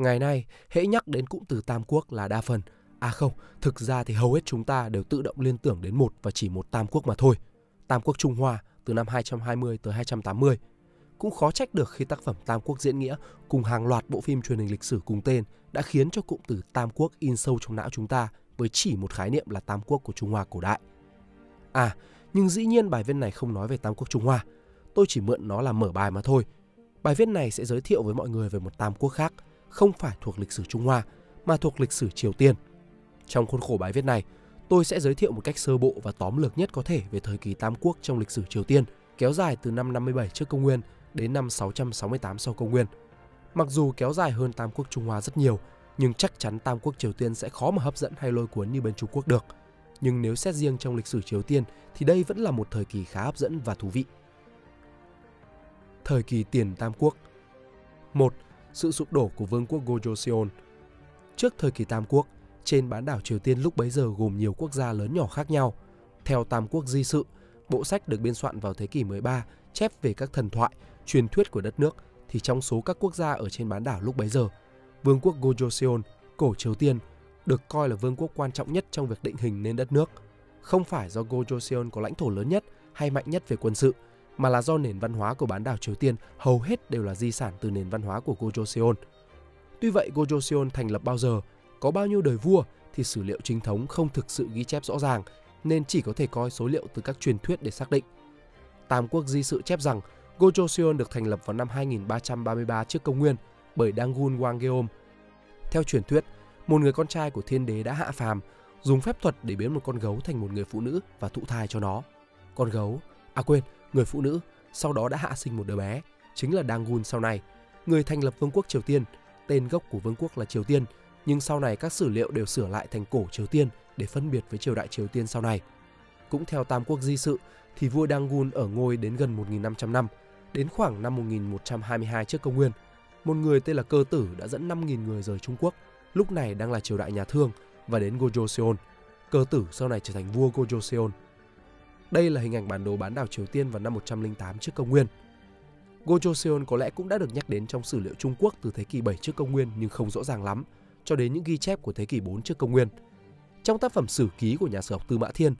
Ngày nay, hễ nhắc đến cụm từ Tam Quốc là đa phần. À không, thực ra thì hầu hết chúng ta đều tự động liên tưởng đến một và chỉ một Tam Quốc mà thôi. Tam Quốc Trung Hoa từ năm 220 tới 280. Cũng khó trách được khi tác phẩm Tam Quốc diễn nghĩa cùng hàng loạt bộ phim truyền hình lịch sử cùng tên đã khiến cho cụm từ Tam Quốc in sâu trong não chúng ta với chỉ một khái niệm là Tam Quốc của Trung Hoa cổ đại. À, nhưng dĩ nhiên bài viết này không nói về Tam Quốc Trung Hoa. Tôi chỉ mượn nó là mở bài mà thôi. Bài viết này sẽ giới thiệu với mọi người về một Tam Quốc khác – không phải thuộc lịch sử Trung Hoa mà thuộc lịch sử Triều Tiên. Trong khuôn khổ bài viết này, tôi sẽ giới thiệu một cách sơ bộ và tóm lược nhất có thể về thời kỳ Tam Quốc trong lịch sử Triều Tiên, kéo dài từ năm 57 trước công nguyên đến năm 668 sau công nguyên. Mặc dù kéo dài hơn Tam Quốc Trung Hoa rất nhiều, nhưng chắc chắn Tam Quốc Triều Tiên sẽ khó mà hấp dẫn hay lôi cuốn như bên Trung Quốc được. Nhưng nếu xét riêng trong lịch sử Triều Tiên thì đây vẫn là một thời kỳ khá hấp dẫn và thú vị. Thời kỳ tiền Tam Quốc 1 sự sụp đổ của vương quốc Gojoseon. Trước thời kỳ Tam Quốc, trên bán đảo Triều Tiên lúc bấy giờ gồm nhiều quốc gia lớn nhỏ khác nhau. Theo Tam Quốc Di Sự, bộ sách được biên soạn vào thế kỷ 13 chép về các thần thoại, truyền thuyết của đất nước thì trong số các quốc gia ở trên bán đảo lúc bấy giờ, vương quốc Gojoseon, cổ Triều Tiên, được coi là vương quốc quan trọng nhất trong việc định hình nên đất nước. Không phải do Gojoseon có lãnh thổ lớn nhất hay mạnh nhất về quân sự – mà là do nền văn hóa của bán đảo Triều Tiên hầu hết đều là di sản từ nền văn hóa của Gojoseon. Tuy vậy Gojoseon thành lập bao giờ, có bao nhiêu đời vua thì sử liệu chính thống không thực sự ghi chép rõ ràng nên chỉ có thể coi số liệu từ các truyền thuyết để xác định. Tam Quốc Di sự chép rằng Gojoseon được thành lập vào năm 2333 trước công nguyên bởi Dangun Wanggeom. Theo truyền thuyết, một người con trai của thiên đế đã hạ phàm, dùng phép thuật để biến một con gấu thành một người phụ nữ và thụ thai cho nó. Con gấu, à quên, người phụ nữ, sau đó đã hạ sinh một đứa bé, chính là Dangun sau này, người thành lập vương quốc Triều Tiên. Tên gốc của vương quốc là Triều Tiên, nhưng sau này các sử liệu đều sửa lại thành cổ Triều Tiên để phân biệt với triều đại Triều Tiên sau này. Cũng theo Tam Quốc Di Sự, thì vua Dangun ở ngôi đến gần 1.500 năm, đến khoảng năm 1122 trước công nguyên. Một người tên là Cơ Tử đã dẫn 5.000 người rời Trung Quốc, lúc này đang là triều đại nhà Thương và đến Gojoseon. Cơ Tử sau này trở thành vua Gojoseon đây là hình ảnh bản đồ bán đảo Triều Tiên vào năm 108 trước công nguyên. Gojoseon có lẽ cũng đã được nhắc đến trong sử liệu Trung Quốc từ thế kỷ 7 trước công nguyên nhưng không rõ ràng lắm, cho đến những ghi chép của thế kỷ 4 trước công nguyên. Trong tác phẩm Sử ký của nhà sử học Tư Mã Thiên,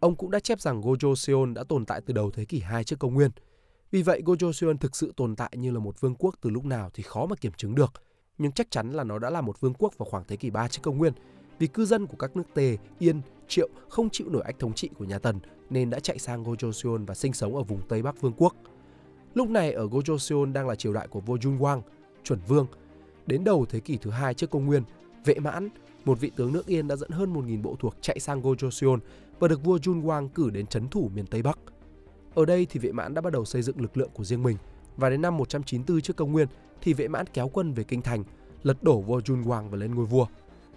ông cũng đã chép rằng Gojoseon đã tồn tại từ đầu thế kỷ 2 trước công nguyên. Vì vậy Gojoseon thực sự tồn tại như là một vương quốc từ lúc nào thì khó mà kiểm chứng được, nhưng chắc chắn là nó đã là một vương quốc vào khoảng thế kỷ 3 trước công nguyên, vì cư dân của các nước Tề, Yên, Triệu không chịu nổi ách thống trị của nhà Tần nên đã chạy sang Gojoseon và sinh sống ở vùng Tây Bắc Vương quốc. Lúc này ở Gojoseon đang là triều đại của vua Junwang, chuẩn vương. Đến đầu thế kỷ thứ hai trước công nguyên, Vệ Mãn, một vị tướng nước Yên đã dẫn hơn 1.000 bộ thuộc chạy sang Gojoseon và được vua Junwang cử đến chấn thủ miền Tây Bắc. Ở đây thì Vệ Mãn đã bắt đầu xây dựng lực lượng của riêng mình và đến năm 194 trước công nguyên thì Vệ Mãn kéo quân về kinh thành, lật đổ vua Junwang và lên ngôi vua.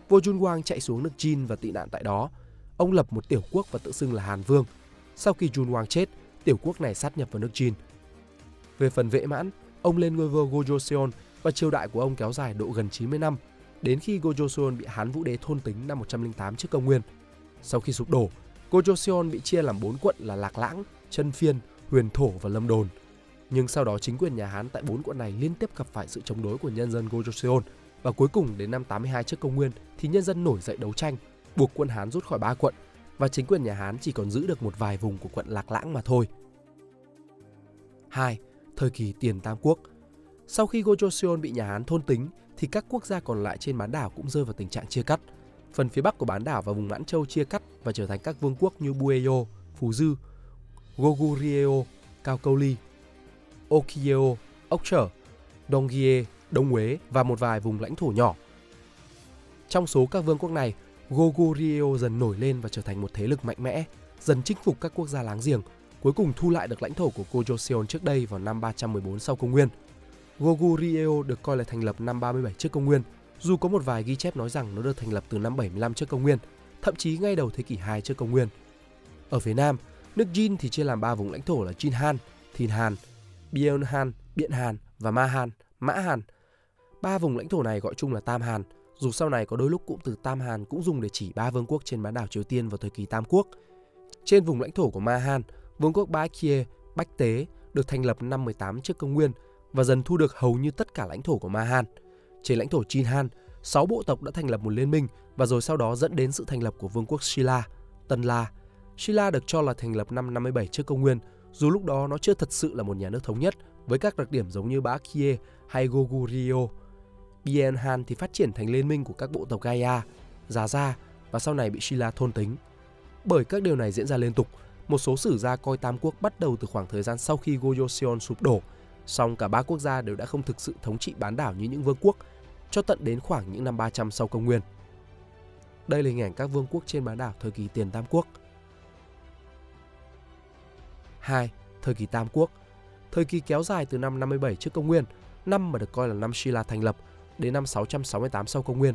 Vua Junwang chạy xuống nước Jin và tị nạn tại đó. Ông lập một tiểu quốc và tự xưng là Hàn Vương – sau khi Jun Wang chết, tiểu quốc này sát nhập vào nước Jin. Về phần vệ mãn, ông lên ngôi vua Gojoseon và triều đại của ông kéo dài độ gần 90 năm, đến khi Gojoseon bị Hán Vũ Đế thôn tính năm 108 trước công nguyên. Sau khi sụp đổ, Gojoseon bị chia làm 4 quận là Lạc Lãng, Chân Phiên, Huyền Thổ và Lâm Đồn. Nhưng sau đó chính quyền nhà Hán tại bốn quận này liên tiếp gặp phải sự chống đối của nhân dân Gojoseon và cuối cùng đến năm 82 trước công nguyên thì nhân dân nổi dậy đấu tranh, buộc quân Hán rút khỏi ba quận và chính quyền nhà Hán chỉ còn giữ được một vài vùng của quận Lạc Lãng mà thôi. 2. Thời kỳ tiền Tam Quốc Sau khi Gojoseon bị nhà Hán thôn tính thì các quốc gia còn lại trên bán đảo cũng rơi vào tình trạng chia cắt. Phần phía bắc của bán đảo và vùng Mãn Châu chia cắt và trở thành các vương quốc như Bueyo, Phú Dư, Goguryeo, Cao Câu Ly, Okieo, Ốc Trở, Dongye, Đông Uế và một vài vùng lãnh thổ nhỏ. Trong số các vương quốc này, Goguryeo dần nổi lên và trở thành một thế lực mạnh mẽ, dần chinh phục các quốc gia láng giềng, cuối cùng thu lại được lãnh thổ của Gojoseon trước đây vào năm 314 sau công nguyên. Goguryeo được coi là thành lập năm 37 trước công nguyên, dù có một vài ghi chép nói rằng nó được thành lập từ năm 75 trước công nguyên, thậm chí ngay đầu thế kỷ 2 trước công nguyên. Ở phía Nam, nước Jin thì chia làm ba vùng lãnh thổ là Jin Han, Thìn Han, Biên Han, Biện Hàn và Ma Han, Mã Hàn. Ba vùng lãnh thổ này gọi chung là Tam Hàn, dù sau này có đôi lúc cụm từ Tam Hàn cũng dùng để chỉ ba vương quốc trên bán đảo Triều Tiên vào thời kỳ Tam Quốc. Trên vùng lãnh thổ của Ma Han, vương quốc Ba Kie, Bách Tế được thành lập năm 18 trước công nguyên và dần thu được hầu như tất cả lãnh thổ của Ma Han. Trên lãnh thổ Chin Han, 6 bộ tộc đã thành lập một liên minh và rồi sau đó dẫn đến sự thành lập của vương quốc Shila, Tân La. Shila được cho là thành lập năm 57 trước công nguyên, dù lúc đó nó chưa thật sự là một nhà nước thống nhất với các đặc điểm giống như Ba Kie hay Goguryeo. Bien Han thì phát triển thành liên minh của các bộ tộc Gaia, Già Gia và sau này bị Shila thôn tính. Bởi các điều này diễn ra liên tục, một số sử gia coi Tam Quốc bắt đầu từ khoảng thời gian sau khi Gojoseon sụp đổ, song cả ba quốc gia đều đã không thực sự thống trị bán đảo như những vương quốc cho tận đến khoảng những năm 300 sau công nguyên. Đây là hình ảnh các vương quốc trên bán đảo thời kỳ tiền Tam Quốc. 2. Thời kỳ Tam Quốc Thời kỳ kéo dài từ năm 57 trước công nguyên, năm mà được coi là năm Shila thành lập, đến năm 668 sau công nguyên.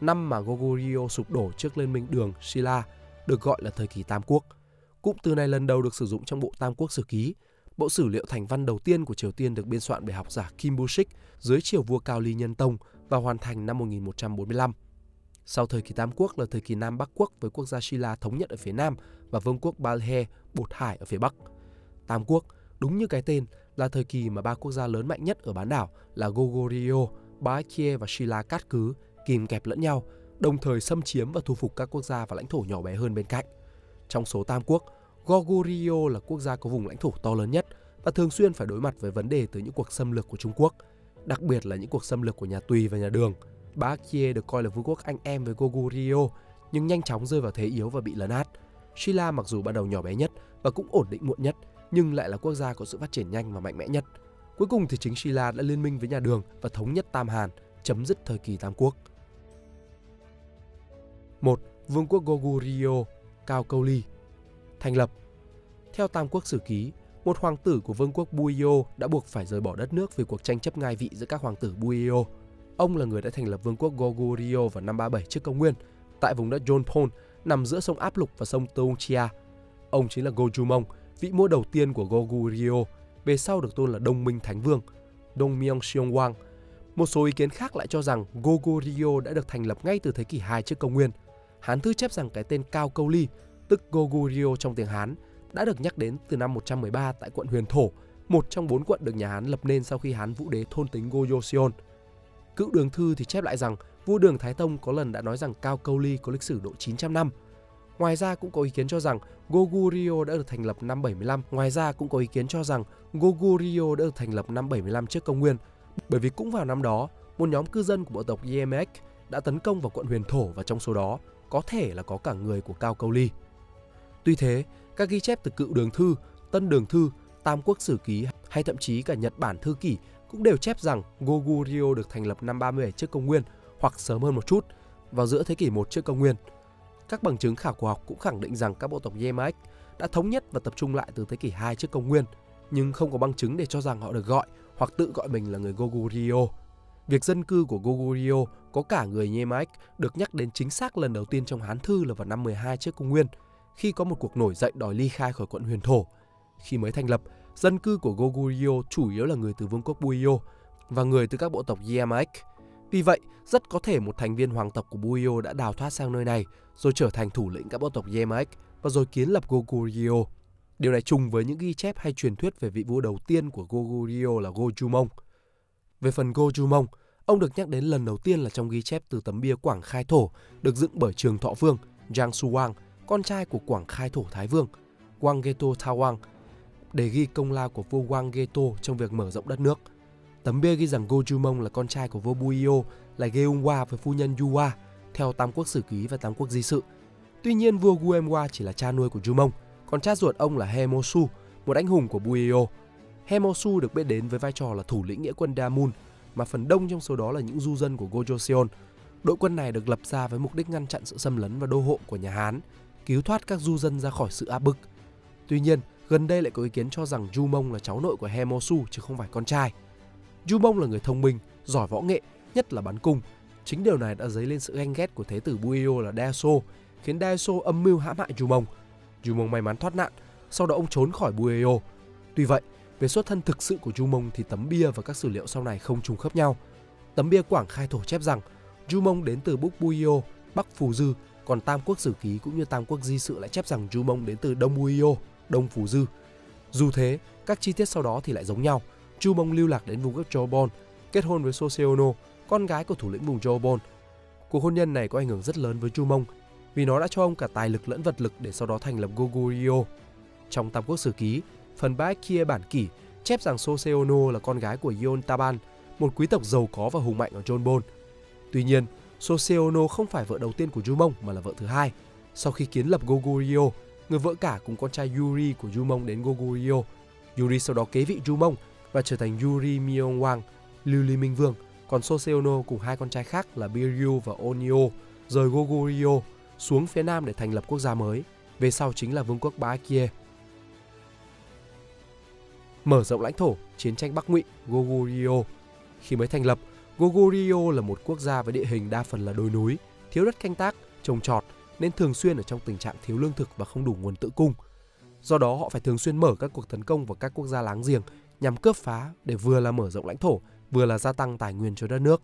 Năm mà Goguryeo sụp đổ trước liên minh đường Shila được gọi là thời kỳ Tam Quốc. Cụm từ này lần đầu được sử dụng trong bộ Tam Quốc Sử Ký, bộ sử liệu thành văn đầu tiên của Triều Tiên được biên soạn bởi học giả Kim Bushik dưới triều vua Cao Ly Nhân Tông và hoàn thành năm 1145. Sau thời kỳ Tam Quốc là thời kỳ Nam Bắc Quốc với quốc gia Shila thống nhất ở phía Nam và vương quốc Balhe, Bột Hải ở phía Bắc. Tam Quốc, đúng như cái tên, là thời kỳ mà ba quốc gia lớn mạnh nhất ở bán đảo là Goguryeo, Baekje và Shila cát cứ, kìm kẹp lẫn nhau, đồng thời xâm chiếm và thu phục các quốc gia và lãnh thổ nhỏ bé hơn bên cạnh. Trong số Tam Quốc, Goguryeo là quốc gia có vùng lãnh thổ to lớn nhất và thường xuyên phải đối mặt với vấn đề từ những cuộc xâm lược của Trung Quốc, đặc biệt là những cuộc xâm lược của nhà Tùy và nhà Đường. Baekje được coi là vương quốc anh em với Goguryeo, nhưng nhanh chóng rơi vào thế yếu và bị lấn át. Shilla mặc dù ban đầu nhỏ bé nhất và cũng ổn định muộn nhất, nhưng lại là quốc gia có sự phát triển nhanh và mạnh mẽ nhất. Cuối cùng thì chính Shilla đã liên minh với nhà Đường và thống nhất Tam Hàn, chấm dứt thời kỳ Tam Quốc. 1. Vương quốc Goguryeo, Cao Câu Ly Thành lập Theo Tam Quốc Sử Ký, một hoàng tử của vương quốc Buio đã buộc phải rời bỏ đất nước vì cuộc tranh chấp ngai vị giữa các hoàng tử Buio. Ông là người đã thành lập vương quốc Goguryeo vào năm 37 trước công nguyên, tại vùng đất Jonpon nằm giữa sông Áp Lục và sông Tongchia. Ông chính là Gojumong, vị vua đầu tiên của Goguryeo, về sau được tôn là Đông Minh Thánh Vương, Dong Myung Wang. Một số ý kiến khác lại cho rằng Goguryeo đã được thành lập ngay từ thế kỷ 2 trước công nguyên. Hán thư chép rằng cái tên Cao Câu Ly, tức Goguryeo trong tiếng Hán, đã được nhắc đến từ năm 113 tại quận Huyền Thổ, một trong bốn quận được nhà Hán lập nên sau khi Hán Vũ Đế thôn tính Goyoseon. Cựu đường thư thì chép lại rằng vua Đường Thái Tông có lần đã nói rằng Cao Câu Ly có lịch sử độ 900 năm. Ngoài ra cũng có ý kiến cho rằng Goguryeo đã được thành lập năm 75. Ngoài ra cũng có ý kiến cho rằng Goguryeo đã được thành lập năm 75 trước công nguyên. Bởi vì cũng vào năm đó, một nhóm cư dân của bộ tộc Yemek đã tấn công vào quận Huyền Thổ và trong số đó có thể là có cả người của Cao Câu Ly. Tuy thế, các ghi chép từ cựu đường thư, tân đường thư, tam quốc sử ký hay thậm chí cả Nhật Bản thư kỷ cũng đều chép rằng Goguryeo được thành lập năm 37 trước công nguyên hoặc sớm hơn một chút, vào giữa thế kỷ 1 trước công nguyên. Các bằng chứng khảo cổ học cũng khẳng định rằng các bộ tộc Yemek đã thống nhất và tập trung lại từ thế kỷ 2 trước công nguyên, nhưng không có bằng chứng để cho rằng họ được gọi hoặc tự gọi mình là người Goguryeo. Việc dân cư của Goguryeo có cả người Yemek được nhắc đến chính xác lần đầu tiên trong Hán thư là vào năm 12 trước công nguyên, khi có một cuộc nổi dậy đòi ly khai khỏi quận Huyền Thổ. Khi mới thành lập, dân cư của Goguryeo chủ yếu là người từ vương quốc Buyeo và người từ các bộ tộc Yemek. Vì vậy, rất có thể một thành viên hoàng tộc của Buyeo đã đào thoát sang nơi này rồi trở thành thủ lĩnh các bộ tộc Yemek và rồi kiến lập Goguryeo. Điều này trùng với những ghi chép hay truyền thuyết về vị vua đầu tiên của Goguryeo là Gojumong. Về phần Gojumong, ông được nhắc đến lần đầu tiên là trong ghi chép từ tấm bia Quảng Khai Thổ được dựng bởi Trường Thọ Vương, Jiang Suwang, con trai của Quảng Khai Thổ Thái Vương, Wang Geto Thawang, để ghi công lao của vua Wang Geto trong việc mở rộng đất nước. Tấm bia ghi rằng Gojumong là con trai của vua Buio là Geungwa với phu nhân Yuwa theo Tam Quốc Sử Ký và Tam Quốc Di Sự. Tuy nhiên vua Guemwa chỉ là cha nuôi của Jumong, còn cha ruột ông là Hemosu, một anh hùng của Buio. Hemosu được biết đến với vai trò là thủ lĩnh nghĩa quân Damun, mà phần đông trong số đó là những du dân của Gojoseon. Đội quân này được lập ra với mục đích ngăn chặn sự xâm lấn và đô hộ của nhà Hán, cứu thoát các du dân ra khỏi sự áp bức. Tuy nhiên, gần đây lại có ý kiến cho rằng Jumong là cháu nội của Hemosu chứ không phải con trai. Jumong là người thông minh, giỏi võ nghệ, nhất là bắn cung. Chính điều này đã dấy lên sự ganh ghét của thế tử Buio là Daeso, khiến Daeso âm mưu hãm hại Jumong. Jumong may mắn thoát nạn, sau đó ông trốn khỏi Buio. Tuy vậy, về xuất thân thực sự của Jumong thì tấm bia và các sử liệu sau này không trùng khớp nhau. Tấm bia Quảng khai thổ chép rằng Jumong đến từ Bukbuyo, Bắc Phù Dư, còn Tam Quốc Sử Ký cũng như Tam Quốc Di Sự lại chép rằng Jumong đến từ Đông Buio. Đông Phù Dư. Dù thế, các chi tiết sau đó thì lại giống nhau. Chu Mông lưu lạc đến vùng đất Jobon, kết hôn với Soseono, con gái của thủ lĩnh vùng Jobon. Cuộc hôn nhân này có ảnh hưởng rất lớn với Chu Mông, vì nó đã cho ông cả tài lực lẫn vật lực để sau đó thành lập Goguryeo. Trong Tam Quốc Sử Ký, phần bãi kia bản kỷ chép rằng Soseono là con gái của Yon Taban, một quý tộc giàu có và hùng mạnh ở Jolbon. Tuy nhiên, Soseono không phải vợ đầu tiên của Jumong mà là vợ thứ hai. Sau khi kiến lập Goguryeo, người vợ cả cùng con trai Yuri của Jumong đến Goguryeo. Yuri sau đó kế vị Jumong và trở thành Yuri Myeongwang, Lưu Ly Minh Vương, còn Soseono cùng hai con trai khác là Biryu và Onio rời Goguryeo xuống phía nam để thành lập quốc gia mới, về sau chính là vương quốc Baakie. Mở rộng lãnh thổ, chiến tranh Bắc Ngụy, Goguryeo. Khi mới thành lập, Goguryeo là một quốc gia với địa hình đa phần là đồi núi, thiếu đất canh tác, trồng trọt nên thường xuyên ở trong tình trạng thiếu lương thực và không đủ nguồn tự cung. Do đó họ phải thường xuyên mở các cuộc tấn công vào các quốc gia láng giềng nhằm cướp phá để vừa là mở rộng lãnh thổ, vừa là gia tăng tài nguyên cho đất nước.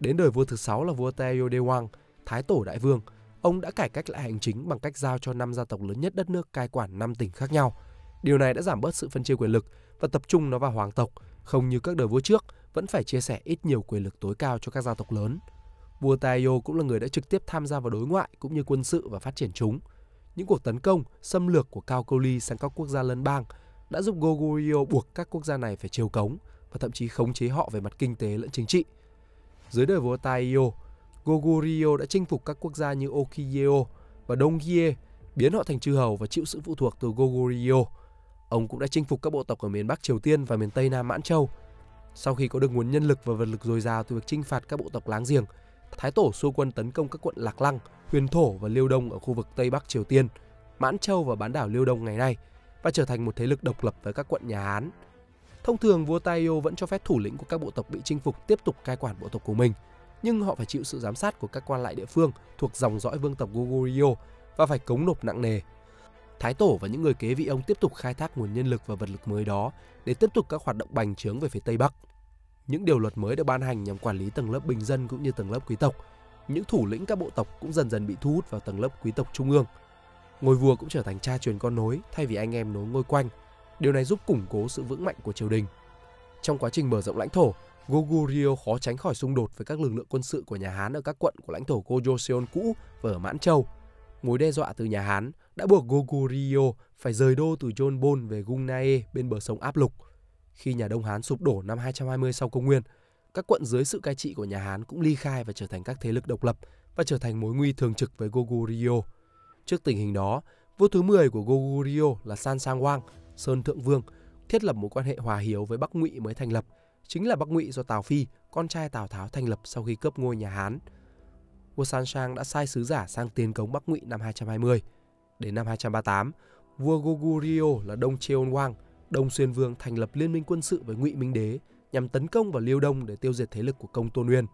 Đến đời vua thứ sáu là vua Taeyodewang, Thái tổ đại vương, ông đã cải cách lại hành chính bằng cách giao cho năm gia tộc lớn nhất đất nước cai quản năm tỉnh khác nhau. Điều này đã giảm bớt sự phân chia quyền lực và tập trung nó vào hoàng tộc, không như các đời vua trước vẫn phải chia sẻ ít nhiều quyền lực tối cao cho các gia tộc lớn. Vua Taiyo cũng là người đã trực tiếp tham gia vào đối ngoại cũng như quân sự và phát triển chúng. Những cuộc tấn công, xâm lược của Cao Câu Ly sang các quốc gia lân bang đã giúp Goguryeo buộc các quốc gia này phải chiều cống và thậm chí khống chế họ về mặt kinh tế lẫn chính trị. Dưới đời vua Taiyo, Goguryeo đã chinh phục các quốc gia như Okiyeo và Dongye, biến họ thành chư hầu và chịu sự phụ thuộc từ Goguryeo. Ông cũng đã chinh phục các bộ tộc ở miền Bắc Triều Tiên và miền Tây Nam Mãn Châu. Sau khi có được nguồn nhân lực và vật lực dồi dào từ việc chinh phạt các bộ tộc láng giềng, Thái Tổ xua quân tấn công các quận Lạc Lăng, Huyền Thổ và Liêu Đông ở khu vực Tây Bắc Triều Tiên, Mãn Châu và bán đảo Liêu Đông ngày nay và trở thành một thế lực độc lập với các quận nhà Hán. Thông thường vua Taio vẫn cho phép thủ lĩnh của các bộ tộc bị chinh phục tiếp tục cai quản bộ tộc của mình, nhưng họ phải chịu sự giám sát của các quan lại địa phương thuộc dòng dõi vương tộc Goguryeo và phải cống nộp nặng nề. Thái tổ và những người kế vị ông tiếp tục khai thác nguồn nhân lực và vật lực mới đó để tiếp tục các hoạt động bành trướng về phía Tây Bắc. Những điều luật mới được ban hành nhằm quản lý tầng lớp bình dân cũng như tầng lớp quý tộc. Những thủ lĩnh các bộ tộc cũng dần dần bị thu hút vào tầng lớp quý tộc trung ương. Ngôi vua cũng trở thành cha truyền con nối thay vì anh em nối ngôi quanh. Điều này giúp củng cố sự vững mạnh của triều đình. Trong quá trình mở rộng lãnh thổ, Goguryeo khó tránh khỏi xung đột với các lực lượng quân sự của nhà Hán ở các quận của lãnh thổ Gojoseon cũ và ở Mãn Châu. Mối đe dọa từ nhà Hán đã buộc Goguryeo phải rời đô từ Jeonbon về Gungnae bên bờ sông Áp Lục. Khi nhà Đông Hán sụp đổ năm 220 sau công nguyên, các quận dưới sự cai trị của nhà Hán cũng ly khai và trở thành các thế lực độc lập và trở thành mối nguy thường trực với Goguryeo. Trước tình hình đó, vua thứ 10 của Goguryeo là San Sang Wang, Sơn Thượng Vương, thiết lập mối quan hệ hòa hiếu với Bắc Ngụy mới thành lập, chính là Bắc Ngụy do Tào Phi, con trai Tào Tháo thành lập sau khi cướp ngôi nhà Hán. Vua San Sang đã sai sứ giả sang tiến cống Bắc Ngụy năm 220. Đến năm 238, vua Goguryeo là Đông Cheon Wang, Đông Xuyên Vương thành lập liên minh quân sự với Ngụy Minh Đế nhằm tấn công vào Liêu Đông để tiêu diệt thế lực của công Tôn Nguyên.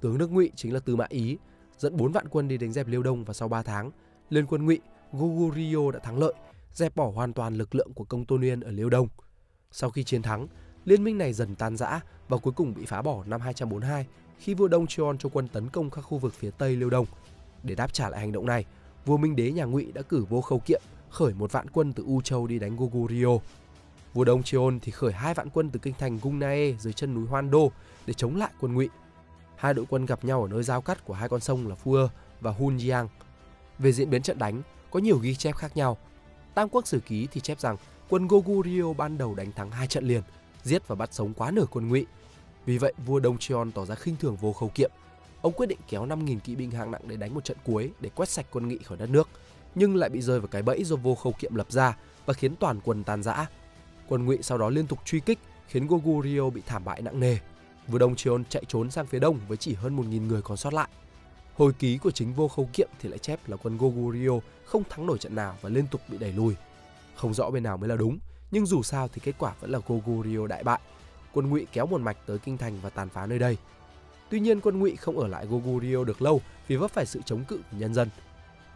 Tướng nước Ngụy chính là Tư Mã Ý, dẫn 4 vạn quân đi đánh dẹp Liêu Đông và sau 3 tháng, liên quân Ngụy Goguryeo đã thắng lợi, dẹp bỏ hoàn toàn lực lượng của công Tôn Nguyên ở Liêu Đông. Sau khi chiến thắng, liên minh này dần tan rã và cuối cùng bị phá bỏ năm 242 khi vua Đông Cheon cho quân tấn công các khu vực phía Tây Liêu Đông. Để đáp trả lại hành động này, vua Minh Đế nhà Ngụy đã cử vô khâu kiệm khởi một vạn quân từ U Châu đi đánh Goguryeo. Vua Đông Cheon thì khởi hai vạn quân từ kinh thành Gungnae dưới chân núi Hoan Đô để chống lại quân Ngụy. Hai đội quân gặp nhau ở nơi giao cắt của hai con sông là Phua và Hunjiang. Về diễn biến trận đánh, có nhiều ghi chép khác nhau. Tam Quốc Sử Ký thì chép rằng quân Goguryeo ban đầu đánh thắng hai trận liền, giết và bắt sống quá nửa quân Ngụy. Vì vậy, vua Đông Cheon tỏ ra khinh thường vô khâu kiệm. Ông quyết định kéo 5.000 kỵ binh hạng nặng để đánh một trận cuối để quét sạch quân Ngụy khỏi đất nước, nhưng lại bị rơi vào cái bẫy do vô khâu kiệm lập ra và khiến toàn quân tan rã. Quân Ngụy sau đó liên tục truy kích, khiến Goguryeo bị thảm bại nặng nề. Vua Đông Cheon chạy trốn sang phía đông với chỉ hơn 1.000 người còn sót lại. Hồi ký của chính vô khâu kiệm thì lại chép là quân Goguryeo không thắng nổi trận nào và liên tục bị đẩy lùi. Không rõ bên nào mới là đúng, nhưng dù sao thì kết quả vẫn là Goguryeo đại bại. Quân Ngụy kéo một mạch tới kinh thành và tàn phá nơi đây. Tuy nhiên quân Ngụy không ở lại Goguryeo được lâu vì vấp phải sự chống cự của nhân dân.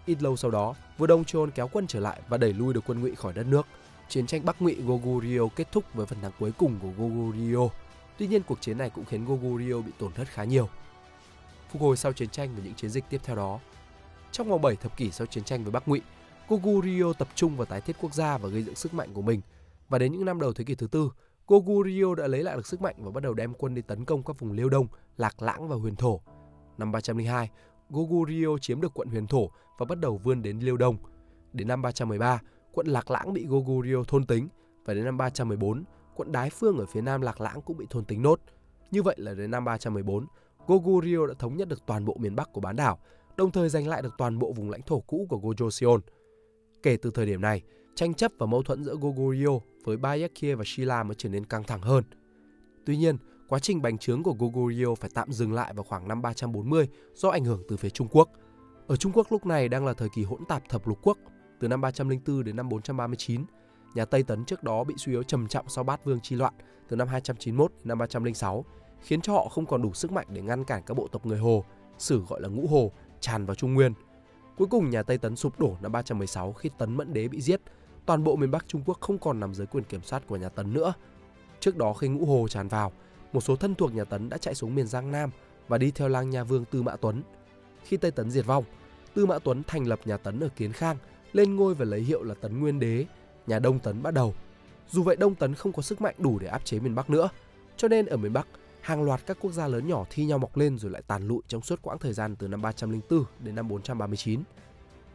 Ít lâu sau đó, vua Đông Cheon kéo quân trở lại và đẩy lui được quân Ngụy khỏi đất nước. Chiến tranh Bắc Ngụy Goguryeo kết thúc với phần thắng cuối cùng của Goguryeo. Tuy nhiên cuộc chiến này cũng khiến Goguryeo bị tổn thất khá nhiều. phục hồi sau chiến tranh và những chiến dịch tiếp theo đó. Trong vòng 7 thập kỷ sau chiến tranh với Bắc Ngụy, Goguryeo tập trung vào tái thiết quốc gia và gây dựng sức mạnh của mình. Và đến những năm đầu thế kỷ thứ tư, Goguryeo đã lấy lại được sức mạnh và bắt đầu đem quân đi tấn công các vùng Liêu Đông, Lạc Lãng và Huyền Thổ. Năm 302, Goguryeo chiếm được quận Huyền Thổ và bắt đầu vươn đến Liêu Đông. Đến năm 313, quận Lạc Lãng bị Goguryeo thôn tính và đến năm 314, quận Đái Phương ở phía nam Lạc Lãng cũng bị thôn tính nốt. Như vậy là đến năm 314, Goguryeo đã thống nhất được toàn bộ miền Bắc của bán đảo, đồng thời giành lại được toàn bộ vùng lãnh thổ cũ của Gojoseon. Kể từ thời điểm này, tranh chấp và mâu thuẫn giữa Goguryeo với Bayekje và Shila mới trở nên căng thẳng hơn. Tuy nhiên, quá trình bành trướng của Goguryeo phải tạm dừng lại vào khoảng năm 340 do ảnh hưởng từ phía Trung Quốc. Ở Trung Quốc lúc này đang là thời kỳ hỗn tạp thập lục quốc, từ năm 304 đến năm 439. Nhà Tây Tấn trước đó bị suy yếu trầm trọng sau bát vương chi loạn từ năm 291 đến năm 306, khiến cho họ không còn đủ sức mạnh để ngăn cản các bộ tộc người Hồ, sử gọi là ngũ Hồ, tràn vào Trung Nguyên. Cuối cùng nhà Tây Tấn sụp đổ năm 316 khi Tấn Mẫn Đế bị giết. Toàn bộ miền Bắc Trung Quốc không còn nằm dưới quyền kiểm soát của nhà Tấn nữa. Trước đó khi ngũ Hồ tràn vào, một số thân thuộc nhà Tấn đã chạy xuống miền Giang Nam và đi theo lang Nha vương Tư Mã Tuấn. Khi Tây Tấn diệt vong, Tư Mã Tuấn thành lập nhà Tấn ở Kiến Khang, lên ngôi và lấy hiệu là Tấn Nguyên Đế, nhà Đông Tấn bắt đầu. Dù vậy Đông Tấn không có sức mạnh đủ để áp chế miền Bắc nữa, cho nên ở miền Bắc, hàng loạt các quốc gia lớn nhỏ thi nhau mọc lên rồi lại tàn lụi trong suốt quãng thời gian từ năm 304 đến năm 439.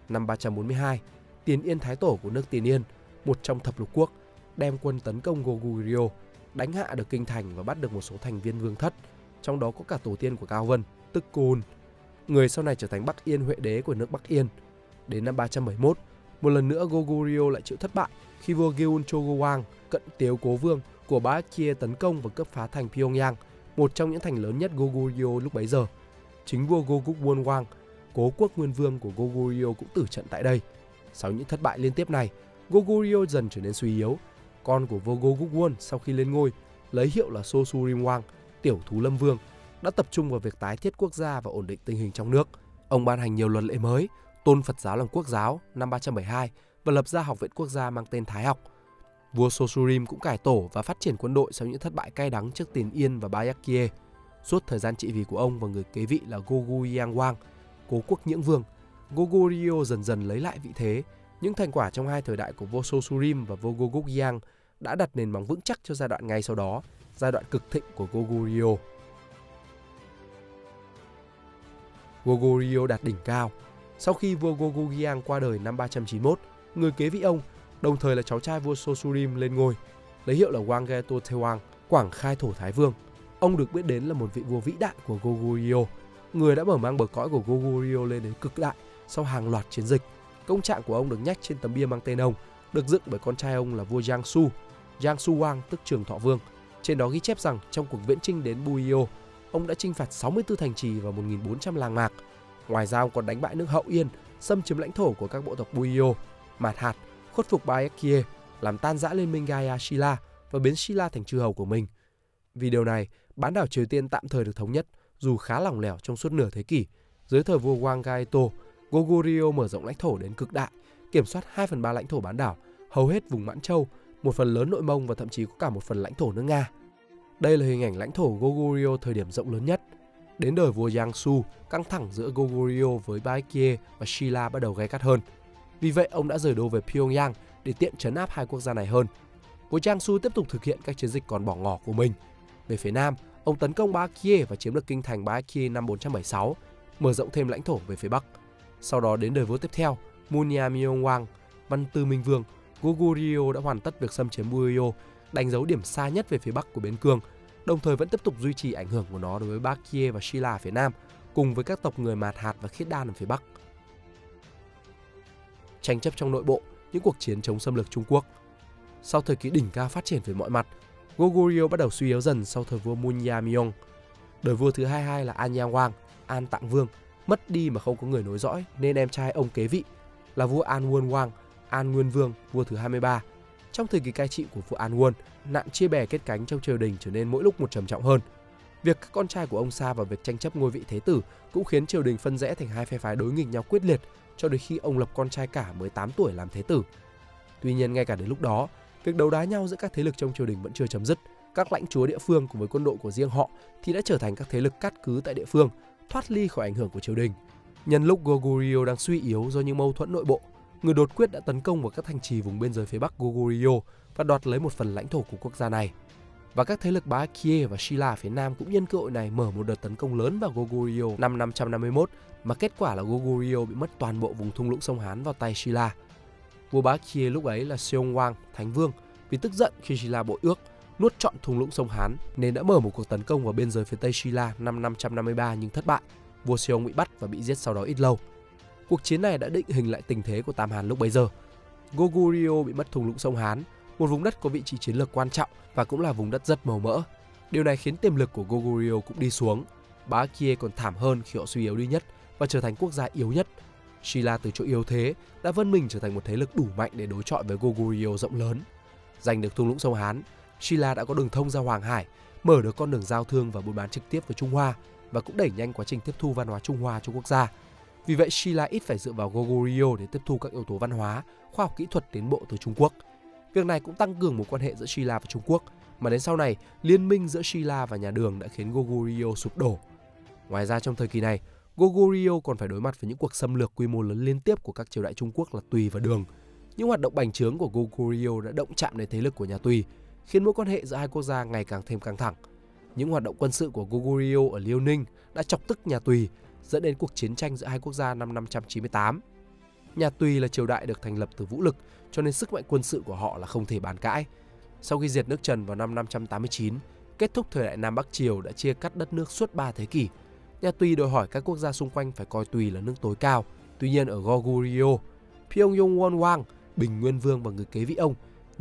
Năm 342, Tiền Yên Thái Tổ của nước Tiền Yên, một trong thập lục quốc, đem quân tấn công Goguryeo, đánh hạ được kinh thành và bắt được một số thành viên vương thất, trong đó có cả tổ tiên của Cao Vân, tức Côn, người sau này trở thành Bắc Yên Huệ đế của nước Bắc Yên. Đến năm 371, một lần nữa Goguryeo lại chịu thất bại khi vua Gyun Chogowang, cận tiếu cố vương của bá Chia tấn công và cướp phá thành Pyongyang, một trong những thành lớn nhất Goguryeo lúc bấy giờ. Chính vua Goguk Wang, cố quốc nguyên vương của Goguryeo cũng tử trận tại đây. Sau những thất bại liên tiếp này, Goguryeo dần trở nên suy yếu. Con của vua Goguk Won sau khi lên ngôi lấy hiệu là Sosurimwang, tiểu thú lâm vương, đã tập trung vào việc tái thiết quốc gia và ổn định tình hình trong nước. Ông ban hành nhiều luật lệ mới, tôn Phật giáo làm quốc giáo năm 372 và lập ra học viện quốc gia mang tên Thái học. Vua Sosurim cũng cải tổ và phát triển quân đội sau những thất bại cay đắng trước Tiền Yên và Bayakie. Suốt thời gian trị vì của ông và người kế vị là Gogu Yangwang, cố quốc nhưỡng vương, Goguryeo dần dần lấy lại vị thế. Những thành quả trong hai thời đại của vua Sosurim và vua Goguk Yang đã đặt nền móng vững chắc cho giai đoạn ngay sau đó, giai đoạn cực thịnh của Goguryeo. Goguryeo đạt đỉnh cao. Sau khi vua Goguryeo qua đời năm 391, người kế vị ông, đồng thời là cháu trai vua Sosurim lên ngôi, lấy hiệu là Wanggeto Tewang, Quảng Khai Thổ Thái Vương. Ông được biết đến là một vị vua vĩ đại của Goguryeo, người đã mở mang bờ cõi của Goguryeo lên đến cực đại sau hàng loạt chiến dịch. Công trạng của ông được nhắc trên tấm bia mang tên ông, được dựng bởi con trai ông là vua Jiang Su, Su Wang tức Trường Thọ Vương. Trên đó ghi chép rằng trong cuộc viễn chinh đến Buio, ông đã chinh phạt 64 thành trì và 1.400 làng mạc. Ngoài ra ông còn đánh bại nước Hậu Yên, xâm chiếm lãnh thổ của các bộ tộc Buio, Mạt Hạt, khuất phục Baekje, làm tan rã liên minh Gaia Shila và biến Shila thành chư hầu của mình. Vì điều này, bán đảo Triều Tiên tạm thời được thống nhất, dù khá lỏng lẻo trong suốt nửa thế kỷ. Dưới thời vua Wang Gaeto, Goguryeo mở rộng lãnh thổ đến cực đại, kiểm soát 2 phần 3 lãnh thổ bán đảo, hầu hết vùng Mãn Châu, một phần lớn nội Mông và thậm chí có cả một phần lãnh thổ nước Nga. Đây là hình ảnh lãnh thổ Goguryeo thời điểm rộng lớn nhất. Đến đời vua Yang Su, căng thẳng giữa Goguryeo với Baekje và Shila bắt đầu gay gắt hơn. Vì vậy, ông đã rời đô về Pyongyang để tiện chấn áp hai quốc gia này hơn. Vua Yang Su tiếp tục thực hiện các chiến dịch còn bỏ ngỏ của mình. Về phía Nam, ông tấn công Baekje và chiếm được kinh thành Baekje năm 476, mở rộng thêm lãnh thổ về phía Bắc. Sau đó đến đời vua tiếp theo, Munya Myeongwang, Văn Tư Minh Vương, Goguryeo đã hoàn tất việc xâm chiếm Buyeo, đánh dấu điểm xa nhất về phía bắc của Bến Cương, đồng thời vẫn tiếp tục duy trì ảnh hưởng của nó đối với Baekje và Shila ở phía nam, cùng với các tộc người Mạt Hạt và Khiết Đan ở phía bắc. Tranh chấp trong nội bộ, những cuộc chiến chống xâm lược Trung Quốc. Sau thời kỳ đỉnh cao phát triển về mọi mặt, Goguryeo bắt đầu suy yếu dần sau thời vua Munya Myong. Đời vua thứ 22 là An Yang Wang, An Tạng Vương, mất đi mà không có người nối dõi nên em trai ông kế vị là vua An Won Wang, An Nguyên Vương, vua thứ 23. Trong thời kỳ cai trị của vua An Won, nạn chia bè kết cánh trong triều đình trở nên mỗi lúc một trầm trọng hơn. Việc các con trai của ông xa vào việc tranh chấp ngôi vị thế tử cũng khiến triều đình phân rẽ thành hai phe phái đối nghịch nhau quyết liệt cho đến khi ông lập con trai cả 18 tuổi làm thế tử. Tuy nhiên ngay cả đến lúc đó, việc đấu đá nhau giữa các thế lực trong triều đình vẫn chưa chấm dứt. Các lãnh chúa địa phương cùng với quân đội của riêng họ thì đã trở thành các thế lực cát cứ tại địa phương, thoát ly khỏi ảnh hưởng của triều đình. Nhân lúc Goguryeo đang suy yếu do những mâu thuẫn nội bộ, người đột quyết đã tấn công vào các thành trì vùng biên giới phía bắc Goguryeo và đoạt lấy một phần lãnh thổ của quốc gia này. Và các thế lực Bá Kie và Shila phía nam cũng nhân cơ hội này mở một đợt tấn công lớn vào Goguryeo năm 551 mà kết quả là Goguryeo bị mất toàn bộ vùng thung lũng sông Hán vào tay Shila. Vua Bá Kie lúc ấy là Seong Wang, thánh vương, vì tức giận khi Shila bội ước nuốt trọn thung lũng sông Hán nên đã mở một cuộc tấn công vào biên giới phía tây Shila năm 553 nhưng thất bại. Vua Seong bị bắt và bị giết sau đó ít lâu. Cuộc chiến này đã định hình lại tình thế của Tam Hán lúc bấy giờ. Goguryeo bị mất thung lũng sông Hán, một vùng đất có vị trí chiến lược quan trọng và cũng là vùng đất rất màu mỡ. Điều này khiến tiềm lực của Goguryeo cũng đi xuống. Bá Kia còn thảm hơn khi họ suy yếu đi nhất và trở thành quốc gia yếu nhất. Shila từ chỗ yếu thế đã vươn mình trở thành một thế lực đủ mạnh để đối chọi với Goguryeo rộng lớn. Giành được thung lũng sông Hán, Shila đã có đường thông ra Hoàng Hải, mở được con đường giao thương và buôn bán trực tiếp với Trung Hoa và cũng đẩy nhanh quá trình tiếp thu văn hóa Trung Hoa cho quốc gia. Vì vậy Shila ít phải dựa vào Goguryeo để tiếp thu các yếu tố văn hóa, khoa học kỹ thuật tiến bộ từ Trung Quốc. Việc này cũng tăng cường mối quan hệ giữa Shila và Trung Quốc, mà đến sau này, liên minh giữa Shila và nhà Đường đã khiến Goguryeo sụp đổ. Ngoài ra trong thời kỳ này, Goguryeo còn phải đối mặt với những cuộc xâm lược quy mô lớn liên tiếp của các triều đại Trung Quốc là Tùy và Đường. Những hoạt động bành trướng của Goguryeo đã động chạm đến thế lực của nhà Tùy, khiến mối quan hệ giữa hai quốc gia ngày càng thêm căng thẳng. Những hoạt động quân sự của Goguryeo ở Liêu Ninh đã chọc tức nhà Tùy, dẫn đến cuộc chiến tranh giữa hai quốc gia năm 598. Nhà Tùy là triều đại được thành lập từ vũ lực, cho nên sức mạnh quân sự của họ là không thể bàn cãi. Sau khi diệt nước Trần vào năm 589, kết thúc thời đại Nam Bắc Triều đã chia cắt đất nước suốt 3 thế kỷ. Nhà Tùy đòi hỏi các quốc gia xung quanh phải coi Tùy là nước tối cao. Tuy nhiên ở Goguryeo, Pyongyang Won Wang, Bình Nguyên Vương và người kế vị ông,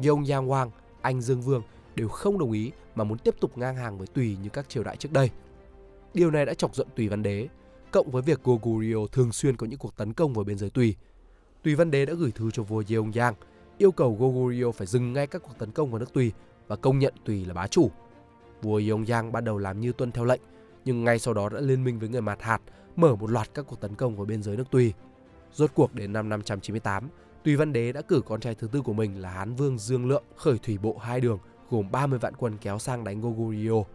Yongyang Wang anh Dương Vương đều không đồng ý mà muốn tiếp tục ngang hàng với Tùy như các triều đại trước đây. Điều này đã chọc giận Tùy Văn Đế, cộng với việc Goguryeo thường xuyên có những cuộc tấn công vào biên giới Tùy. Tùy Văn Đế đã gửi thư cho vua Yeongyang, yêu cầu Goguryeo phải dừng ngay các cuộc tấn công vào nước Tùy và công nhận Tùy là bá chủ. Vua Yeongyang ban đầu làm như tuân theo lệnh, nhưng ngay sau đó đã liên minh với người Mạt Hạt, mở một loạt các cuộc tấn công vào biên giới nước Tùy. Rốt cuộc đến năm 598, Tùy Văn Đế đã cử con trai thứ tư của mình là Hán Vương Dương Lượng khởi thủy bộ hai đường gồm 30 vạn quân kéo sang đánh Goguryeo.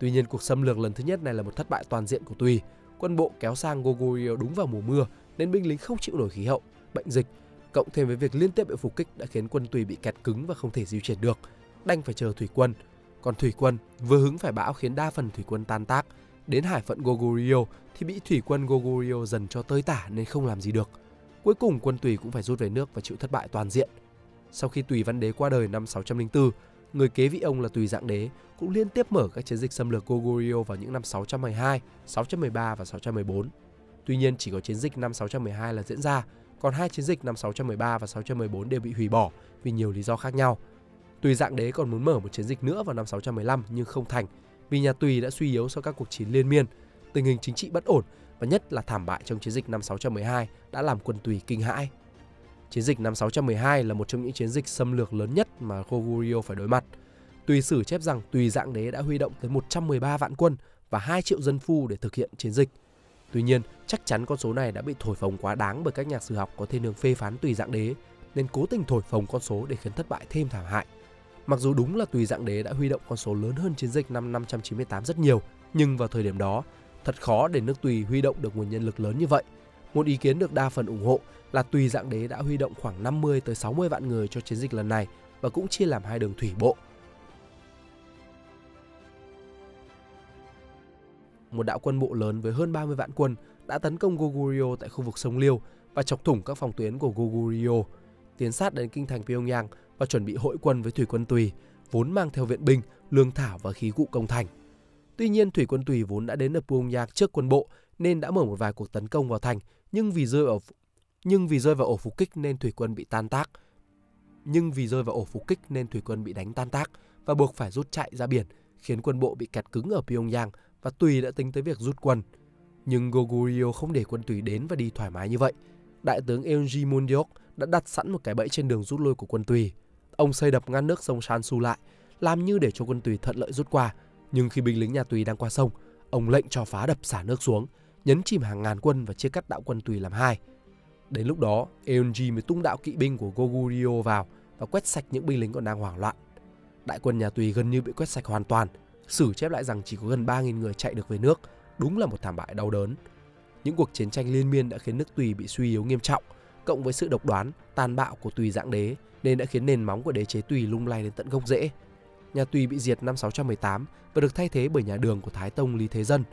Tuy nhiên cuộc xâm lược lần thứ nhất này là một thất bại toàn diện của Tùy. Quân bộ kéo sang Goguryeo đúng vào mùa mưa nên binh lính không chịu nổi khí hậu, bệnh dịch, cộng thêm với việc liên tiếp bị phục kích đã khiến quân Tùy bị kẹt cứng và không thể di chuyển được, đành phải chờ thủy quân. Còn thủy quân vừa hứng phải bão khiến đa phần thủy quân tan tác, đến hải phận Goguryeo thì bị thủy quân Goguryeo dần cho tơi tả nên không làm gì được. Cuối cùng quân Tùy cũng phải rút về nước và chịu thất bại toàn diện. Sau khi Tùy Văn Đế qua đời năm 604, người kế vị ông là Tùy Dạng Đế cũng liên tiếp mở các chiến dịch xâm lược Goguryeo vào những năm 612, 613 và 614. Tuy nhiên chỉ có chiến dịch năm 612 là diễn ra, còn hai chiến dịch năm 613 và 614 đều bị hủy bỏ vì nhiều lý do khác nhau. Tùy Dạng Đế còn muốn mở một chiến dịch nữa vào năm 615 nhưng không thành vì nhà Tùy đã suy yếu sau các cuộc chiến liên miên, tình hình chính trị bất ổn và nhất là thảm bại trong chiến dịch năm 612 đã làm quân Tùy kinh hãi. Chiến dịch năm 612 là một trong những chiến dịch xâm lược lớn nhất mà Goguryeo phải đối mặt. Tùy sử chép rằng Tùy Dạng Đế đã huy động tới 113 vạn quân và 2 triệu dân phu để thực hiện chiến dịch. Tuy nhiên, chắc chắn con số này đã bị thổi phồng quá đáng bởi các nhà sử học có thiên hướng phê phán Tùy Dạng Đế nên cố tình thổi phồng con số để khiến thất bại thêm thảm hại. Mặc dù đúng là Tùy Dạng Đế đã huy động con số lớn hơn chiến dịch năm 598 rất nhiều, nhưng vào thời điểm đó, Thật khó để nước Tùy huy động được nguồn nhân lực lớn như vậy. Một ý kiến được đa phần ủng hộ là Tùy dạng đế đã huy động khoảng 50 tới 60 vạn người cho chiến dịch lần này và cũng chia làm hai đường thủy bộ. Một đạo quân bộ lớn với hơn 30 vạn quân đã tấn công Goguryeo tại khu vực sông Liêu và chọc thủng các phòng tuyến của Goguryeo, tiến sát đến kinh thành Pyongyang và chuẩn bị hội quân với thủy quân Tùy, vốn mang theo viện binh, lương thảo và khí cụ công thành. Tuy nhiên, thủy quân Tùy vốn đã đến ở Pyongyang trước quân bộ nên đã mở một vài cuộc tấn công vào thành, nhưng vì rơi vào nhưng vì rơi vào ổ phục kích nên thủy quân bị tan tác. Nhưng vì rơi vào ổ phục kích nên thủy quân bị đánh tan tác và buộc phải rút chạy ra biển, khiến quân bộ bị kẹt cứng ở Pyongyang và Tùy đã tính tới việc rút quân. Nhưng Goguryeo không để quân Tùy đến và đi thoải mái như vậy. Đại tướng Eunji Mundiok đã đặt sẵn một cái bẫy trên đường rút lui của quân Tùy. Ông xây đập ngăn nước sông Shansu lại, làm như để cho quân Tùy thuận lợi rút qua nhưng khi binh lính nhà Tùy đang qua sông, ông lệnh cho phá đập xả nước xuống, nhấn chìm hàng ngàn quân và chia cắt đạo quân Tùy làm hai. Đến lúc đó, Eunji mới tung đạo kỵ binh của Goguryeo vào và quét sạch những binh lính còn đang hoảng loạn. Đại quân nhà Tùy gần như bị quét sạch hoàn toàn. Sử chép lại rằng chỉ có gần 3.000 người chạy được về nước đúng là một thảm bại đau đớn. Những cuộc chiến tranh liên miên đã khiến nước Tùy bị suy yếu nghiêm trọng, cộng với sự độc đoán, tàn bạo của Tùy dạng đế nên đã khiến nền móng của đế chế Tùy lung lay đến tận gốc rễ. Nhà Tùy bị diệt năm 618 và được thay thế bởi nhà Đường của Thái Tông Lý Thế Dân.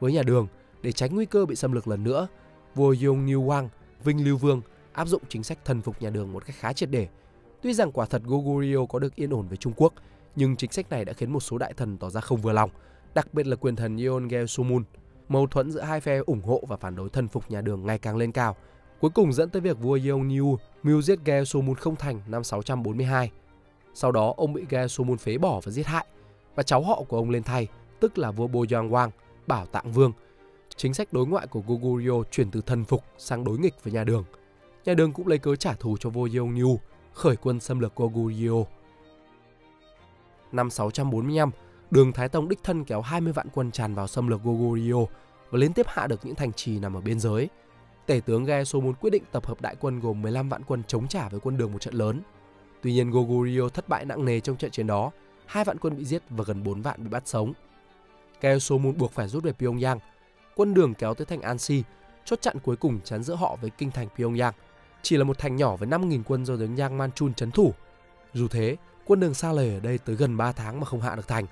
Với nhà Đường, để tránh nguy cơ bị xâm lược lần nữa, vua Yong Niu Wang, Vinh Lưu Vương áp dụng chính sách thần phục nhà Đường một cách khá triệt để. Tuy rằng quả thật Goguryeo có được yên ổn với Trung Quốc, nhưng chính sách này đã khiến một số đại thần tỏ ra không vừa lòng, đặc biệt là quyền thần Yeon Sumun. Mâu thuẫn giữa hai phe ủng hộ và phản đối thần phục nhà Đường ngày càng lên cao, cuối cùng dẫn tới việc vua Yeongniu mưu giết Geo Sumun không thành năm 642. Sau đó ông bị Geo Sumun phế bỏ và giết hại, và cháu họ của ông lên thay, tức là vua Boyang Wang, Bảo Tạng Vương. Chính sách đối ngoại của Goguryeo chuyển từ thần phục sang đối nghịch với nhà Đường. Nhà Đường cũng lấy cớ trả thù cho vua Yeongniu, khởi quân xâm lược Goguryeo. Năm 645, Đường Thái Tông đích thân kéo 20 vạn quân tràn vào xâm lược Goguryeo và liên tiếp hạ được những thành trì nằm ở biên giới. Tể tướng Gaeso muốn quyết định tập hợp đại quân gồm 15 vạn quân chống trả với quân đường một trận lớn. Tuy nhiên Goguryeo thất bại nặng nề trong trận chiến đó, hai vạn quân bị giết và gần 4 vạn bị bắt sống. Gaeso muốn buộc phải rút về Pyongyang. Quân đường kéo tới thành Ansi, chốt chặn cuối cùng chắn giữa họ với kinh thành Pyongyang. Chỉ là một thành nhỏ với 5.000 quân do tướng Yang Manchun chấn thủ. Dù thế, quân đường xa lầy ở đây tới gần 3 tháng mà không hạ được thành.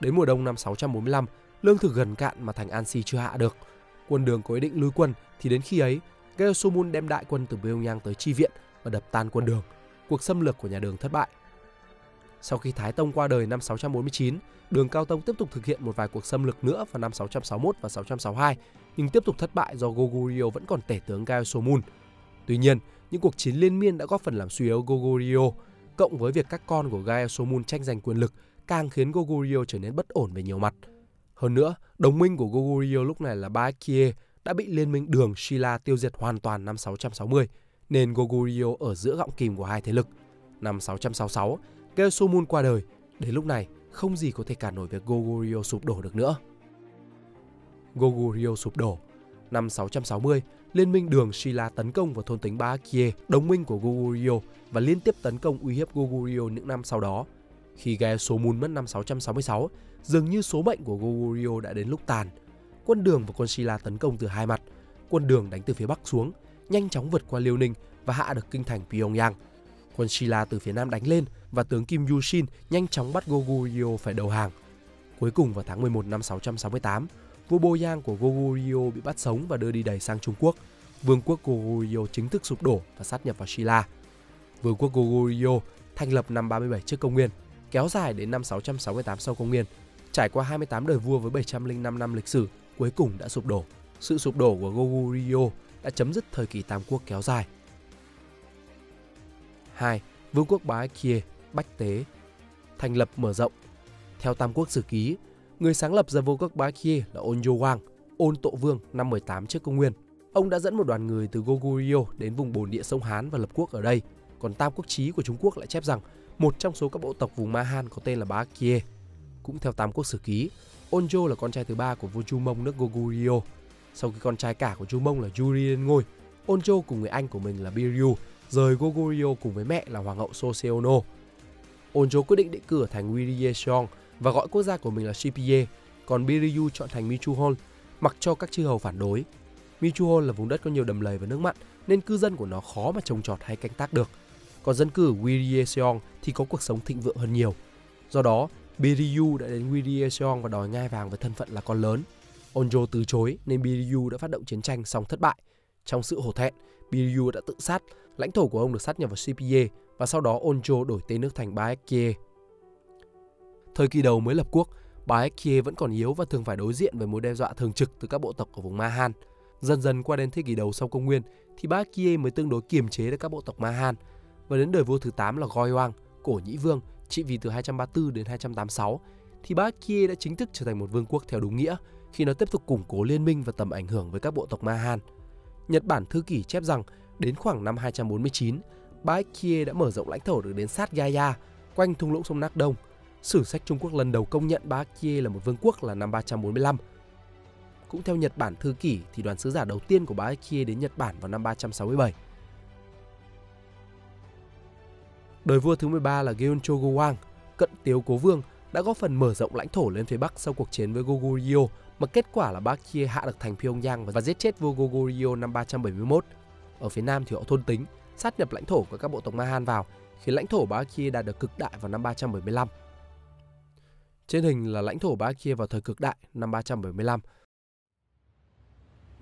Đến mùa đông năm 645, lương thực gần cạn mà thành Ansi chưa hạ được. Quân đường có ý định lui quân thì đến khi ấy, Geosumun đem đại quân từ Pyongyang tới chi viện và đập tan quân đường. Cuộc xâm lược của nhà đường thất bại. Sau khi Thái Tông qua đời năm 649, đường Cao Tông tiếp tục thực hiện một vài cuộc xâm lược nữa vào năm 661 và 662, nhưng tiếp tục thất bại do Goguryeo vẫn còn tể tướng Geosumun. Tuy nhiên, những cuộc chiến liên miên đã góp phần làm suy yếu Goguryeo, cộng với việc các con của Geosumun tranh giành quyền lực càng khiến Goguryeo trở nên bất ổn về nhiều mặt. Hơn nữa, đồng minh của Goguryeo lúc này là Baekje đã bị liên minh đường Shila tiêu diệt hoàn toàn năm 660, nên Goguryeo ở giữa gọng kìm của hai thế lực. Năm 666, Geosumun qua đời, đến lúc này không gì có thể cản nổi việc Goguryeo sụp đổ được nữa. Goguryeo sụp đổ. Năm 660, liên minh đường Shila tấn công vào thôn tính Baekje, đồng minh của Goguryeo và liên tiếp tấn công uy hiếp Goguryeo những năm sau đó. Khi Geosumun mất năm 666, dường như số mệnh của Goguryeo đã đến lúc tàn. Quân đường và quân Silla tấn công từ hai mặt. Quân đường đánh từ phía bắc xuống, nhanh chóng vượt qua Liêu Ninh và hạ được kinh thành Pyongyang. Quân Silla từ phía nam đánh lên và tướng Kim Yushin nhanh chóng bắt Goguryeo phải đầu hàng. Cuối cùng vào tháng 11 năm 668, vua Boyang của Goguryeo bị bắt sống và đưa đi đầy sang Trung Quốc. Vương quốc Goguryeo chính thức sụp đổ và sát nhập vào Silla. Vương quốc Goguryeo thành lập năm 37 trước công nguyên, kéo dài đến năm 668 sau công nguyên Trải qua 28 đời vua với 705 năm lịch sử, cuối cùng đã sụp đổ. Sự sụp đổ của Goguryeo đã chấm dứt thời kỳ Tam Quốc kéo dài. 2. Vương quốc Bá kia Bách Tế Thành lập mở rộng Theo Tam Quốc Sử Ký, người sáng lập ra vương quốc Bá kia là Ôn Yo Wang, Ôn Tộ Vương năm 18 trước công nguyên. Ông đã dẫn một đoàn người từ Goguryeo đến vùng bồn địa sông Hán và lập quốc ở đây. Còn Tam Quốc Chí của Trung Quốc lại chép rằng một trong số các bộ tộc vùng Ma Han có tên là Bá kia cũng theo Tam Quốc Sử Ký, Onjo là con trai thứ ba của vua Chu Mông nước Goguryeo. Sau khi con trai cả của Chu Mông là Yuri lên ngôi, Onjo cùng người anh của mình là Biryu rời Goguryeo cùng với mẹ là hoàng hậu Soseono. Onjo quyết định định cử ở thành Wiryeseong và gọi quốc gia của mình là Shipye, còn Biryu chọn thành Michuhon, mặc cho các chư hầu phản đối. Michuhon là vùng đất có nhiều đầm lầy và nước mặn nên cư dân của nó khó mà trồng trọt hay canh tác được. Còn dân cư ở thì có cuộc sống thịnh vượng hơn nhiều. Do đó, Biryu đã đến Wiryeseong và đòi ngai vàng với thân phận là con lớn. Onjo từ chối nên Biryu đã phát động chiến tranh song thất bại. Trong sự hổ thẹn, Biryu đã tự sát, lãnh thổ của ông được sát nhập vào CPA và sau đó Onjo đổi tên nước thành Baekje. Thời kỳ đầu mới lập quốc, Baekje vẫn còn yếu và thường phải đối diện với mối đe dọa thường trực từ các bộ tộc ở vùng Ma-han. Dần dần qua đến thế kỷ đầu sau công nguyên thì Baekje mới tương đối kiềm chế được các bộ tộc Ma-han. Và đến đời vua thứ 8 là Goi Hoang, cổ nhĩ vương trị vì từ 234 đến 286, thì Baekje đã chính thức trở thành một vương quốc theo đúng nghĩa khi nó tiếp tục củng cố liên minh và tầm ảnh hưởng với các bộ tộc Ma Han. Nhật Bản thư kỷ chép rằng đến khoảng năm 249, bãi Kie đã mở rộng lãnh thổ được đến sát Gaia, quanh thung lũng sông Nác Đông. Sử sách Trung Quốc lần đầu công nhận Ba Kie là một vương quốc là năm 345. Cũng theo Nhật Bản thư kỷ thì đoàn sứ giả đầu tiên của Ba Kie đến Nhật Bản vào năm 367 Đời vua thứ 13 là Gyeoncho gowang cận tiếu cố vương, đã góp phần mở rộng lãnh thổ lên phía bắc sau cuộc chiến với Goguryeo mà kết quả là bác Kia hạ được thành Pyongyang và giết chết vua Goguryeo năm 371. Ở phía nam thì họ thôn tính, sát nhập lãnh thổ của các bộ tộc Mahan vào, khiến lãnh thổ Ba Kia đạt được cực đại vào năm 375. Trên hình là lãnh thổ Ba Kia vào thời cực đại năm 375.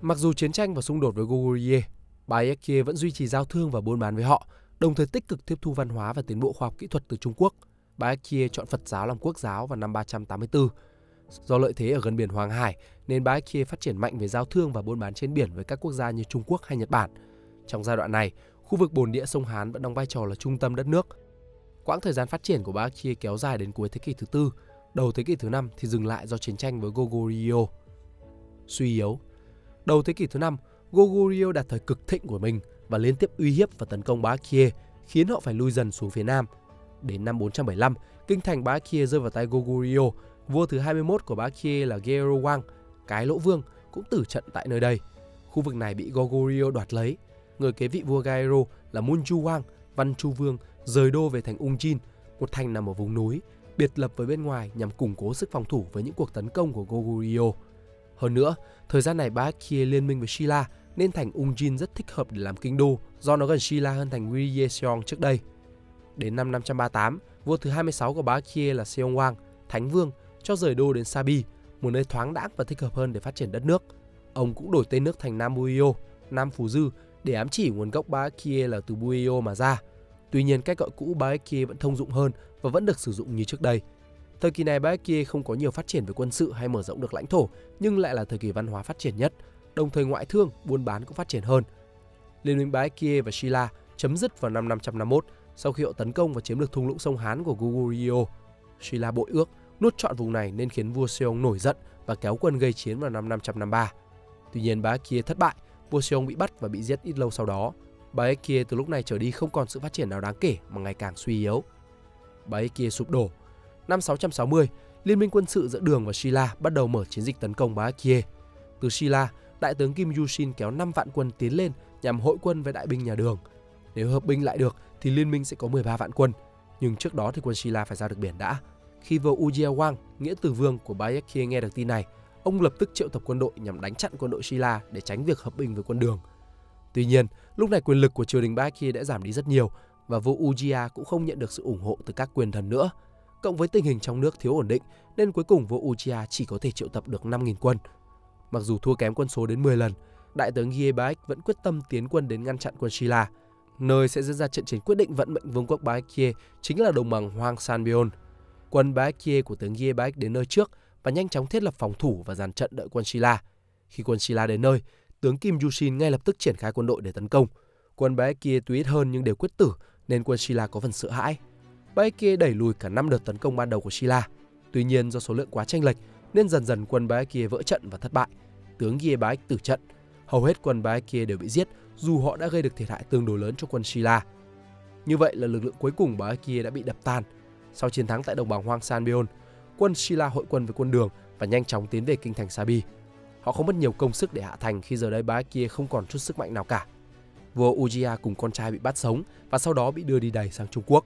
Mặc dù chiến tranh và xung đột với Goguryeo, Ba Kia vẫn duy trì giao thương và buôn bán với họ, đồng thời tích cực tiếp thu văn hóa và tiến bộ khoa học kỹ thuật từ Trung Quốc. Ba Kia chọn Phật giáo làm quốc giáo vào năm 384. Do lợi thế ở gần biển Hoàng Hải nên Ba Kia phát triển mạnh về giao thương và buôn bán trên biển với các quốc gia như Trung Quốc hay Nhật Bản. Trong giai đoạn này, khu vực bồn địa sông Hán vẫn đóng vai trò là trung tâm đất nước. Quãng thời gian phát triển của Bá Kia kéo dài đến cuối thế kỷ thứ tư, đầu thế kỷ thứ năm thì dừng lại do chiến tranh với Goguryeo. Suy yếu Đầu thế kỷ thứ năm, Goguryeo đạt thời cực thịnh của mình và liên tiếp uy hiếp và tấn công Bá Kia, khiến họ phải lui dần xuống phía nam. Đến năm 475, kinh thành Bá Kia rơi vào tay Goguryeo, vua thứ 21 của Bá Kia là Gerowang, cái lỗ vương, cũng tử trận tại nơi đây. Khu vực này bị Goguryeo đoạt lấy. Người kế vị vua Gairo là Munju Wang, Văn Chu Vương, rời đô về thành Ungjin, một thành nằm ở vùng núi, biệt lập với bên ngoài nhằm củng cố sức phòng thủ với những cuộc tấn công của Goguryeo. Hơn nữa, thời gian này Bá Kia liên minh với Shila nên thành Ungjin rất thích hợp để làm kinh đô do nó gần Shila hơn thành Ryeseong trước đây. Đến năm 538, vua thứ 26 của Bá Kia là Seong Wang, Thánh Vương, cho rời đô đến Sabi, một nơi thoáng đãng và thích hợp hơn để phát triển đất nước. Ông cũng đổi tên nước thành Nam Buyo, Nam Phù Dư để ám chỉ nguồn gốc Bá Kia là từ Buio mà ra. Tuy nhiên cách gọi cũ Bá Kia vẫn thông dụng hơn và vẫn được sử dụng như trước đây. Thời kỳ này Bá Kia không có nhiều phát triển về quân sự hay mở rộng được lãnh thổ, nhưng lại là thời kỳ văn hóa phát triển nhất, đồng thời ngoại thương, buôn bán cũng phát triển hơn. Liên minh Bá Kia và Shila chấm dứt vào năm 551 sau khi họ tấn công và chiếm được thung lũng sông Hán của Goguryeo. Shila bội ước nuốt trọn vùng này nên khiến vua Seong nổi giận và kéo quân gây chiến vào năm 553. Tuy nhiên Bá Kia thất bại, vua Seong bị bắt và bị giết ít lâu sau đó. Bá Kia từ lúc này trở đi không còn sự phát triển nào đáng kể mà ngày càng suy yếu. Bá Kia sụp đổ. Năm 660, Liên minh quân sự giữa Đường và Shila bắt đầu mở chiến dịch tấn công Bá Kia. Từ Shila, đại tướng Kim Yushin kéo 5 vạn quân tiến lên nhằm hội quân với đại binh nhà Đường. Nếu hợp binh lại được thì liên minh sẽ có 13 vạn quân, nhưng trước đó thì quân Shila phải ra được biển đã. Khi vua Ujiawang, nghĩa tử vương của Baekje nghe được tin này, ông lập tức triệu tập quân đội nhằm đánh chặn quân đội Shila để tránh việc hợp binh với quân Đường. Tuy nhiên, lúc này quyền lực của triều đình Baekje đã giảm đi rất nhiều và vua Ujia cũng không nhận được sự ủng hộ từ các quyền thần nữa. Cộng với tình hình trong nước thiếu ổn định nên cuối cùng vua Ujia chỉ có thể triệu tập được 5.000 quân. Mặc dù thua kém quân số đến 10 lần, đại tướng Giebaek vẫn quyết tâm tiến quân đến ngăn chặn quân Shila, nơi sẽ diễn ra trận chiến quyết định vận mệnh vương quốc Baekje chính là đồng bằng Hoang Sanbion. Quân Baekje của tướng Giebaek đến nơi trước và nhanh chóng thiết lập phòng thủ và dàn trận đợi quân Shila. Khi quân Shila đến nơi, tướng Kim Yushin ngay lập tức triển khai quân đội để tấn công. Quân Baekje tuy ít hơn nhưng đều quyết tử nên quân Shila có phần sợ hãi. Baekje đẩy lùi cả năm đợt tấn công ban đầu của Shila. Tuy nhiên do số lượng quá chênh lệch nên dần dần quân Baekje vỡ trận và thất bại. Tướng Gie Baek tử trận. Hầu hết quân Baekje đều bị giết dù họ đã gây được thiệt hại tương đối lớn cho quân Shila. Như vậy là lực lượng cuối cùng Baekje đã bị đập tan. Sau chiến thắng tại đồng bằng Hoang San Bion, quân Shila hội quân với quân Đường và nhanh chóng tiến về kinh thành Sabi. Họ không mất nhiều công sức để hạ thành khi giờ đây Baekje không còn chút sức mạnh nào cả. Vua Ujia cùng con trai bị bắt sống và sau đó bị đưa đi đầy sang Trung Quốc.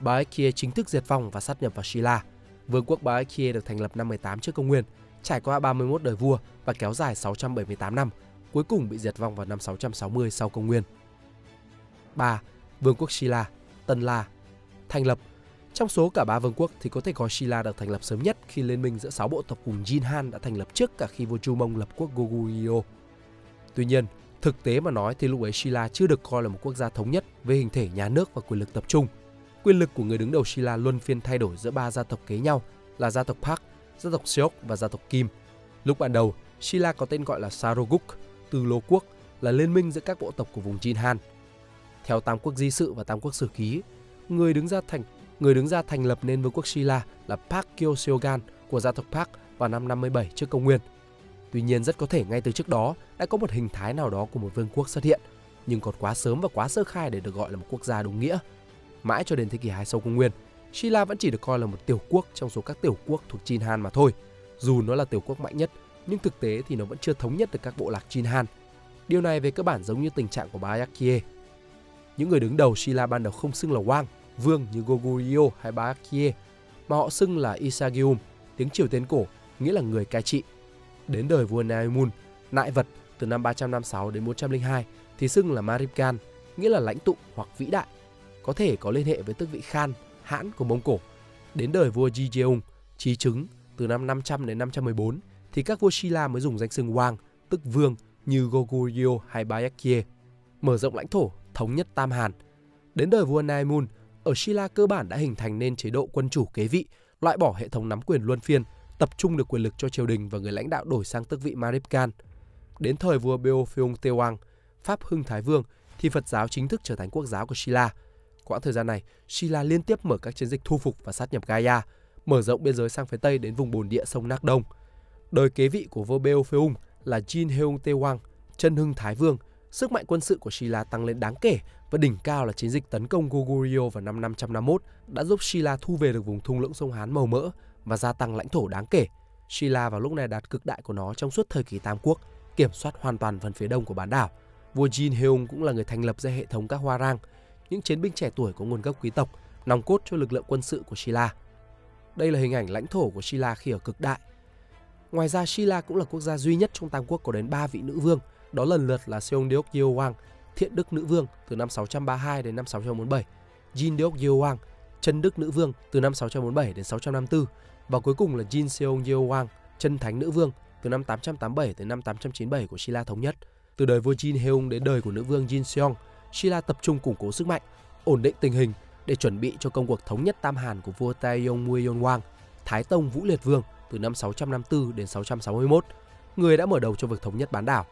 Baekje chính thức diệt vong và sát nhập vào Shila. Vương quốc Baekje được thành lập năm 18 trước công nguyên, trải qua 31 đời vua và kéo dài 678 năm, cuối cùng bị diệt vong vào năm 660 sau công nguyên. 3. Vương quốc Shila, Tân La Thành lập trong số cả ba vương quốc thì có thể có Shila được thành lập sớm nhất khi liên minh giữa 6 bộ tộc cùng Jin Han đã thành lập trước cả khi vua Chu Mông lập quốc Goguryeo. Tuy nhiên, thực tế mà nói thì lúc ấy Shila chưa được coi là một quốc gia thống nhất về hình thể nhà nước và quyền lực tập trung. Quyền lực của người đứng đầu Shila luân phiên thay đổi giữa ba gia tộc kế nhau là gia tộc Park, gia tộc Seok và gia tộc Kim. Lúc ban đầu, Shila có tên gọi là Saroguk, từ Lô Quốc, là liên minh giữa các bộ tộc của vùng Jin Han. Theo Tam Quốc Di Sự và Tam Quốc Sử Ký, người đứng ra thành người đứng ra thành lập nên vương quốc Shila là Park Kyoseogan của gia tộc Park vào năm 57 trước công nguyên. Tuy nhiên rất có thể ngay từ trước đó đã có một hình thái nào đó của một vương quốc xuất hiện, nhưng còn quá sớm và quá sơ khai để được gọi là một quốc gia đúng nghĩa. Mãi cho đến thế kỷ 2 sau công nguyên, Shila vẫn chỉ được coi là một tiểu quốc trong số các tiểu quốc thuộc Chin Han mà thôi. Dù nó là tiểu quốc mạnh nhất, nhưng thực tế thì nó vẫn chưa thống nhất được các bộ lạc Chin Han. Điều này về cơ bản giống như tình trạng của Bayakie. Những người đứng đầu Silla ban đầu không xưng là Wang, vương như Goguryeo hay Baekje, mà họ xưng là Isagium, tiếng Triều Tiên cổ, nghĩa là người cai trị. Đến đời vua Naimun, nại vật từ năm 356 đến 402 thì xưng là Maripkan, nghĩa là lãnh tụ hoặc vĩ đại, có thể có liên hệ với tước vị Khan, hãn của Mông Cổ. Đến đời vua Jijeong, trí chứng từ năm 500 đến 514 thì các vua Shila mới dùng danh xưng Wang, tức vương như Goguryeo hay Baekje, mở rộng lãnh thổ, thống nhất Tam Hàn. Đến đời vua Naimun, ở Shila cơ bản đã hình thành nên chế độ quân chủ kế vị, loại bỏ hệ thống nắm quyền luân phiên, tập trung được quyền lực cho triều đình và người lãnh đạo đổi sang tước vị Maribkan. Đến thời vua Beopheung Tewang, Pháp Hưng Thái Vương thì Phật giáo chính thức trở thành quốc giáo của Shila. Quãng thời gian này, Shila liên tiếp mở các chiến dịch thu phục và sát nhập Gaya, mở rộng biên giới sang phía tây đến vùng bồn địa sông Nác Đông. Đời kế vị của vua Beopheung là Jin Heung Tewang, chân hưng Thái Vương, sức mạnh quân sự của Shila tăng lên đáng kể và đỉnh cao là chiến dịch tấn công Goguryeo vào năm 551 đã giúp Shila thu về được vùng thung lũng sông Hán màu mỡ và gia tăng lãnh thổ đáng kể. Shila vào lúc này đạt cực đại của nó trong suốt thời kỳ Tam Quốc, kiểm soát hoàn toàn phần phía đông của bán đảo. Vua Jin Heung cũng là người thành lập ra hệ thống các hoa rang, những chiến binh trẻ tuổi có nguồn gốc quý tộc, nòng cốt cho lực lượng quân sự của Shila. Đây là hình ảnh lãnh thổ của Shila khi ở cực đại. Ngoài ra, Shila cũng là quốc gia duy nhất trong Tam Quốc có đến 3 vị nữ vương, đó lần lượt là Seong Deok Yeowang, Thiện Đức Nữ Vương từ năm 632 đến năm 647, Jin Deok Yeowang, Chân Đức Nữ Vương từ năm 647 đến 654 và cuối cùng là Jin Seong Yeowang, Chân Thánh Nữ Vương từ năm 887 đến năm 897 của Silla thống nhất. Từ đời vua Jin Heung đến đời của nữ vương Jin Seong, Silla tập trung củng cố sức mạnh, ổn định tình hình để chuẩn bị cho công cuộc thống nhất Tam Hàn của vua Taeyong Mueyon Wang, Thái Tông Vũ Liệt Vương từ năm 654 đến 661, người đã mở đầu cho việc thống nhất bán đảo.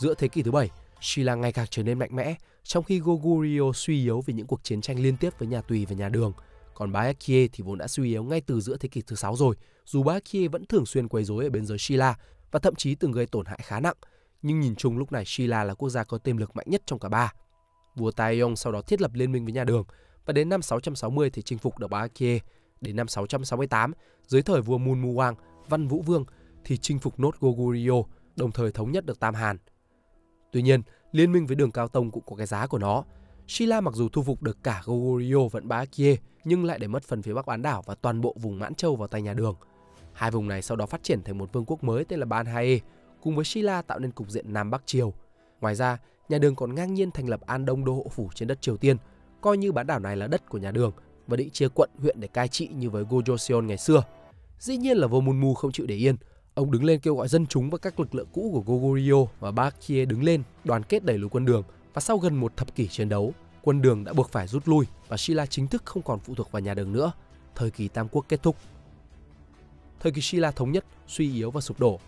Giữa thế kỷ thứ bảy, Shila ngày càng trở nên mạnh mẽ, trong khi Goguryeo suy yếu vì những cuộc chiến tranh liên tiếp với nhà Tùy và nhà Đường. Còn Baekje thì vốn đã suy yếu ngay từ giữa thế kỷ thứ sáu rồi, dù Baekje vẫn thường xuyên quấy rối ở biên giới Shila và thậm chí từng gây tổn hại khá nặng. Nhưng nhìn chung lúc này Shila là quốc gia có tiềm lực mạnh nhất trong cả ba. Vua Taeyong sau đó thiết lập liên minh với nhà Đường và đến năm 660 thì chinh phục được Baekje. Đến năm 668, dưới thời vua Mun Muang, Văn Vũ Vương thì chinh phục nốt Goguryeo, đồng thời thống nhất được Tam Hàn. Tuy nhiên, liên minh với đường Cao Tông cũng có cái giá của nó. Shila mặc dù thu phục được cả Goguryeo vẫn Baekje nhưng lại để mất phần phía bắc bán đảo và toàn bộ vùng Mãn Châu vào tay nhà Đường. Hai vùng này sau đó phát triển thành một vương quốc mới tên là Ban Hae, cùng với Shila tạo nên cục diện Nam Bắc Triều. Ngoài ra, nhà Đường còn ngang nhiên thành lập An Đông đô hộ phủ trên đất Triều Tiên, coi như bán đảo này là đất của nhà Đường và định chia quận huyện để cai trị như với Gojoseon ngày xưa. Dĩ nhiên là vô Munmu không chịu để yên, ông đứng lên kêu gọi dân chúng và các lực lượng cũ của Goguryeo và Baekje đứng lên đoàn kết đẩy lùi quân Đường và sau gần một thập kỷ chiến đấu, quân Đường đã buộc phải rút lui và Shila chính thức không còn phụ thuộc vào nhà Đường nữa. Thời kỳ Tam Quốc kết thúc. Thời kỳ Shila thống nhất, suy yếu và sụp đổ.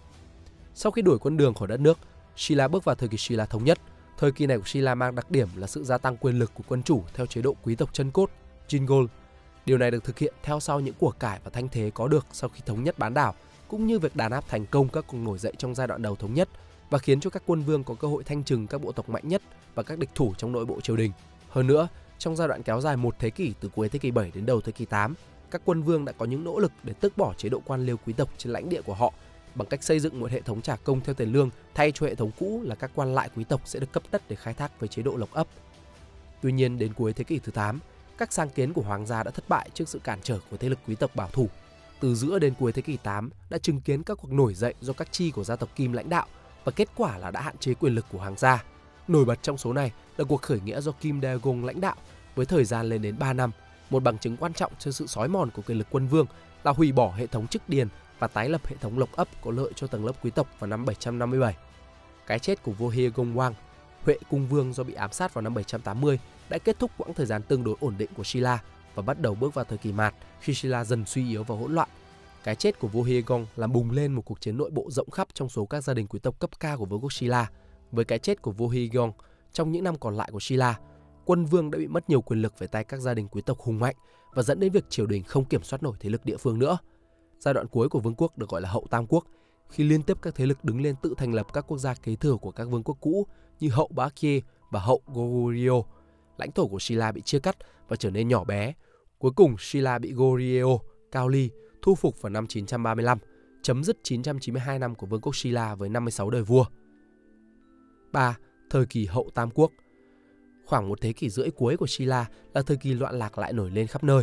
Sau khi đuổi quân Đường khỏi đất nước, Shila bước vào thời kỳ Shila thống nhất. Thời kỳ này của Shila mang đặc điểm là sự gia tăng quyền lực của quân chủ theo chế độ quý tộc chân cốt, Jingol. Điều này được thực hiện theo sau những của cải và thanh thế có được sau khi thống nhất bán đảo, cũng như việc đàn áp thành công các cuộc nổi dậy trong giai đoạn đầu thống nhất và khiến cho các quân vương có cơ hội thanh trừng các bộ tộc mạnh nhất và các địch thủ trong nội bộ triều đình. Hơn nữa, trong giai đoạn kéo dài một thế kỷ từ cuối thế kỷ 7 đến đầu thế kỷ 8, các quân vương đã có những nỗ lực để tước bỏ chế độ quan liêu quý tộc trên lãnh địa của họ bằng cách xây dựng một hệ thống trả công theo tiền lương thay cho hệ thống cũ là các quan lại quý tộc sẽ được cấp đất để khai thác với chế độ lộc ấp. Tuy nhiên đến cuối thế kỷ thứ 8, các sáng kiến của hoàng gia đã thất bại trước sự cản trở của thế lực quý tộc bảo thủ. Từ giữa đến cuối thế kỷ 8 đã chứng kiến các cuộc nổi dậy do các chi của gia tộc Kim lãnh đạo và kết quả là đã hạn chế quyền lực của hoàng gia. Nổi bật trong số này là cuộc khởi nghĩa do Kim Daegong lãnh đạo với thời gian lên đến 3 năm, một bằng chứng quan trọng cho sự sói mòn của quyền lực quân vương là hủy bỏ hệ thống chức điền và tái lập hệ thống lộc ấp có lợi cho tầng lớp quý tộc vào năm 757. Cái chết của vua Hye Gong Wang, Huệ cung vương do bị ám sát vào năm 780 đã kết thúc quãng thời gian tương đối ổn định của Silla và bắt đầu bước vào thời kỳ mạt khi Shila dần suy yếu và hỗn loạn. Cái chết của vua Hiegong làm bùng lên một cuộc chiến nội bộ rộng khắp trong số các gia đình quý tộc cấp cao của vương quốc Shila. Với cái chết của vua Hiegong, trong những năm còn lại của Shila, quân vương đã bị mất nhiều quyền lực về tay các gia đình quý tộc hùng mạnh và dẫn đến việc triều đình không kiểm soát nổi thế lực địa phương nữa. Giai đoạn cuối của vương quốc được gọi là hậu Tam Quốc, khi liên tiếp các thế lực đứng lên tự thành lập các quốc gia kế thừa của các vương quốc cũ như hậu Bá Baekje và hậu Goguryeo. Lãnh thổ của Shila bị chia cắt và trở nên nhỏ bé. Cuối cùng Shila bị Goryeo, Cao Ly thu phục vào năm 935, chấm dứt 992 năm của vương quốc Shila với 56 đời vua. 3. Thời kỳ hậu Tam Quốc Khoảng một thế kỷ rưỡi cuối của Shila là thời kỳ loạn lạc lại nổi lên khắp nơi.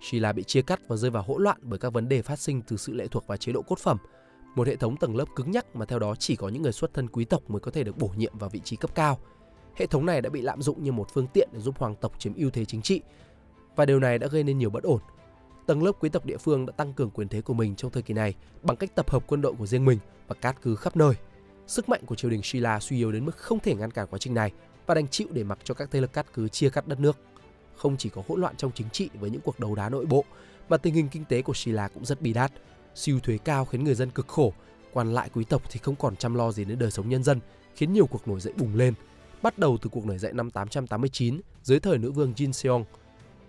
Shila bị chia cắt và rơi vào hỗn loạn bởi các vấn đề phát sinh từ sự lệ thuộc vào chế độ cốt phẩm một hệ thống tầng lớp cứng nhắc mà theo đó chỉ có những người xuất thân quý tộc mới có thể được bổ nhiệm vào vị trí cấp cao. Hệ thống này đã bị lạm dụng như một phương tiện để giúp hoàng tộc chiếm ưu thế chính trị và điều này đã gây nên nhiều bất ổn. Tầng lớp quý tộc địa phương đã tăng cường quyền thế của mình trong thời kỳ này bằng cách tập hợp quân đội của riêng mình và cát cứ khắp nơi. Sức mạnh của triều đình Shila suy yếu đến mức không thể ngăn cản quá trình này và đành chịu để mặc cho các thế lực cát cứ chia cắt đất nước. Không chỉ có hỗn loạn trong chính trị với những cuộc đấu đá nội bộ, mà tình hình kinh tế của Shila cũng rất bi đát. Siêu thuế cao khiến người dân cực khổ, quan lại quý tộc thì không còn chăm lo gì đến đời sống nhân dân, khiến nhiều cuộc nổi dậy bùng lên. Bắt đầu từ cuộc nổi dậy năm 889 dưới thời nữ vương Jin Seong.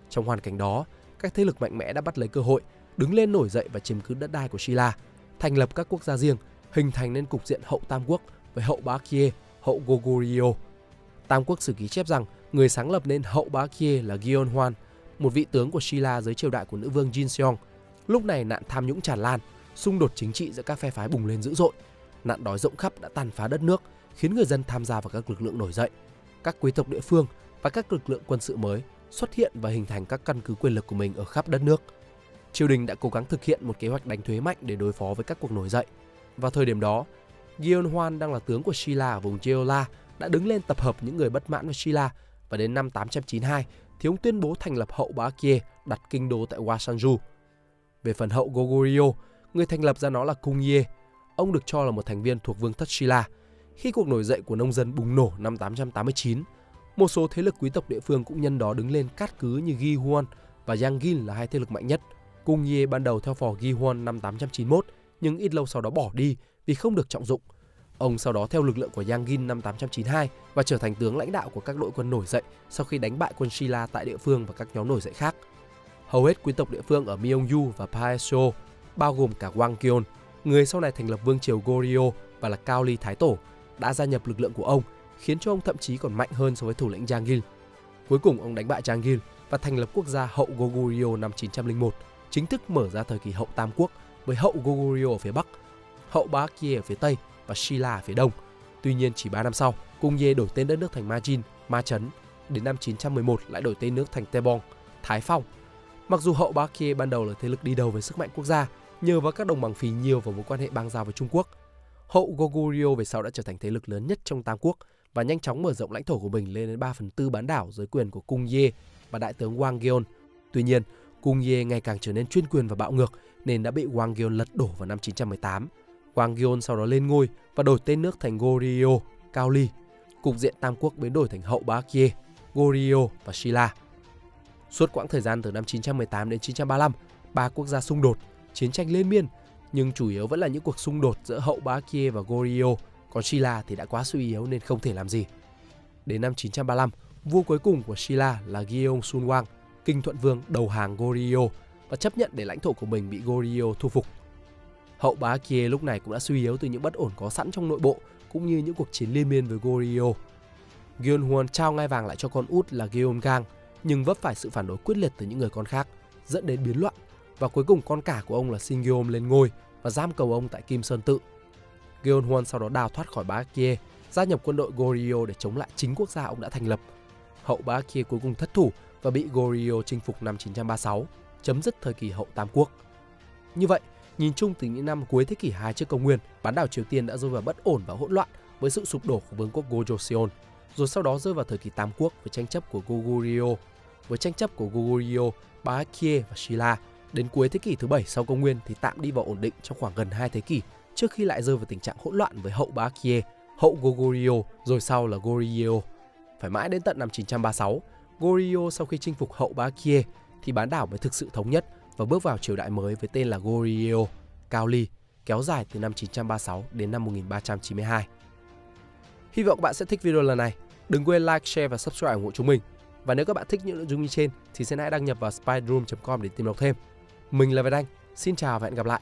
Trong hoàn cảnh đó, các thế lực mạnh mẽ đã bắt lấy cơ hội, đứng lên nổi dậy và chiếm cứ đất đai của Silla, thành lập các quốc gia riêng, hình thành nên cục diện hậu Tam Quốc với hậu Bá Kie, hậu Goguryeo. Tam Quốc sử ký chép rằng người sáng lập nên hậu Bá Kie là Gion Hoan, một vị tướng của Silla dưới triều đại của nữ vương Jin Seong. Lúc này nạn tham nhũng tràn lan, xung đột chính trị giữa các phe phái bùng lên dữ dội. Nạn đói rộng khắp đã tàn phá đất nước, khiến người dân tham gia vào các lực lượng nổi dậy. Các quý tộc địa phương và các lực lượng quân sự mới xuất hiện và hình thành các căn cứ quyền lực của mình ở khắp đất nước. Triều đình đã cố gắng thực hiện một kế hoạch đánh thuế mạnh để đối phó với các cuộc nổi dậy. Vào thời điểm đó, Gion Hoan đang là tướng của Shila ở vùng Jeolla đã đứng lên tập hợp những người bất mãn với Shila và đến năm 892 thì ông tuyên bố thành lập hậu Bá đặt kinh đô tại Wasanju. Về phần hậu Goguryeo, người thành lập ra nó là Cung Ye. Ông được cho là một thành viên thuộc vương thất Shila. Khi cuộc nổi dậy của nông dân bùng nổ năm 889, một số thế lực quý tộc địa phương cũng nhân đó đứng lên cát cứ như Gi Huan và Yang Gin là hai thế lực mạnh nhất. Cung Ye ban đầu theo phò Gi Huan năm 891 nhưng ít lâu sau đó bỏ đi vì không được trọng dụng. Ông sau đó theo lực lượng của Yang Gin năm 892 và trở thành tướng lãnh đạo của các đội quân nổi dậy sau khi đánh bại quân Shila tại địa phương và các nhóm nổi dậy khác. Hầu hết quý tộc địa phương ở Myeongju và Paeseo, bao gồm cả Wang Kyon, người sau này thành lập vương triều Goryeo và là Cao Ly Thái Tổ, đã gia nhập lực lượng của ông, khiến cho ông thậm chí còn mạnh hơn so với thủ lĩnh Jangil. Cuối cùng ông đánh bại Jangil và thành lập quốc gia hậu Goguryeo năm 901, chính thức mở ra thời kỳ hậu Tam Quốc với hậu Goguryeo ở phía Bắc, hậu Ba Kia ở phía Tây và Shila ở phía Đông. Tuy nhiên chỉ 3 năm sau, Cung Ye đổi tên đất nước thành Majin, Ma Chấn. Đến năm 911 lại đổi tên nước thành Tebong, Thái Phong. Mặc dù hậu Ba Kia ban đầu là thế lực đi đầu với sức mạnh quốc gia, nhờ vào các đồng bằng phì nhiều và mối quan hệ bang giao với Trung Quốc. Hậu Goguryeo về sau đã trở thành thế lực lớn nhất trong Tam Quốc và nhanh chóng mở rộng lãnh thổ của mình lên đến 3 phần tư bán đảo dưới quyền của Cung Ye và đại tướng Wang Geon. Tuy nhiên, Cung Ye ngày càng trở nên chuyên quyền và bạo ngược nên đã bị Wang Geon lật đổ vào năm 918. Wang Geon sau đó lên ngôi và đổi tên nước thành Goryeo, Cao Ly. Cục diện Tam Quốc biến đổi thành hậu Bá Kye, Goryeo và Shila. Suốt quãng thời gian từ năm 918 đến 935, ba quốc gia xung đột, chiến tranh liên miên, nhưng chủ yếu vẫn là những cuộc xung đột giữa hậu Bá kia và Goryeo, còn Shila thì đã quá suy yếu nên không thể làm gì. Đến năm 935, vua cuối cùng của Shila là Gyeong Sun Wang, kinh thuận vương đầu hàng Goryeo và chấp nhận để lãnh thổ của mình bị Goryeo thu phục. Hậu bá kia lúc này cũng đã suy yếu từ những bất ổn có sẵn trong nội bộ cũng như những cuộc chiến liên miên với Goryeo. Huan trao ngai vàng lại cho con út là Gyeonggang nhưng vấp phải sự phản đối quyết liệt từ những người con khác dẫn đến biến loạn và cuối cùng con cả của ông là Singyeom lên ngôi và giam cầu ông tại Kim Sơn Tự. Gyeonghwan sau đó đào thoát khỏi bá Kie, gia nhập quân đội Goryeo để chống lại chính quốc gia ông đã thành lập. Hậu bá Kie cuối cùng thất thủ và bị Goryeo chinh phục năm 936, chấm dứt thời kỳ hậu Tam Quốc. Như vậy, Nhìn chung từ những năm cuối thế kỷ 2 trước công nguyên, bán đảo Triều Tiên đã rơi vào bất ổn và hỗn loạn với sự sụp đổ của vương quốc Gojoseon, rồi sau đó rơi vào thời kỳ Tam Quốc với tranh chấp của Goguryeo. Với tranh chấp của Goguryeo, Baekje và Shilla đến cuối thế kỷ thứ 7 sau công nguyên thì tạm đi vào ổn định trong khoảng gần 2 thế kỷ trước khi lại rơi vào tình trạng hỗn loạn với hậu Baekje, hậu Goguryeo, rồi sau là Goryeo. Phải mãi đến tận năm 936, Goryeo sau khi chinh phục hậu Baekje thì bán đảo mới thực sự thống nhất và bước vào triều đại mới với tên là Goryeo, Cao Ly, kéo dài từ năm 936 đến năm 1392. Hy vọng các bạn sẽ thích video lần này. Đừng quên like, share và subscribe ủng hộ chúng mình. Và nếu các bạn thích những nội dung như trên thì xin hãy đăng nhập vào spyroom.com để tìm đọc thêm. Mình là Việt Anh, xin chào và hẹn gặp lại.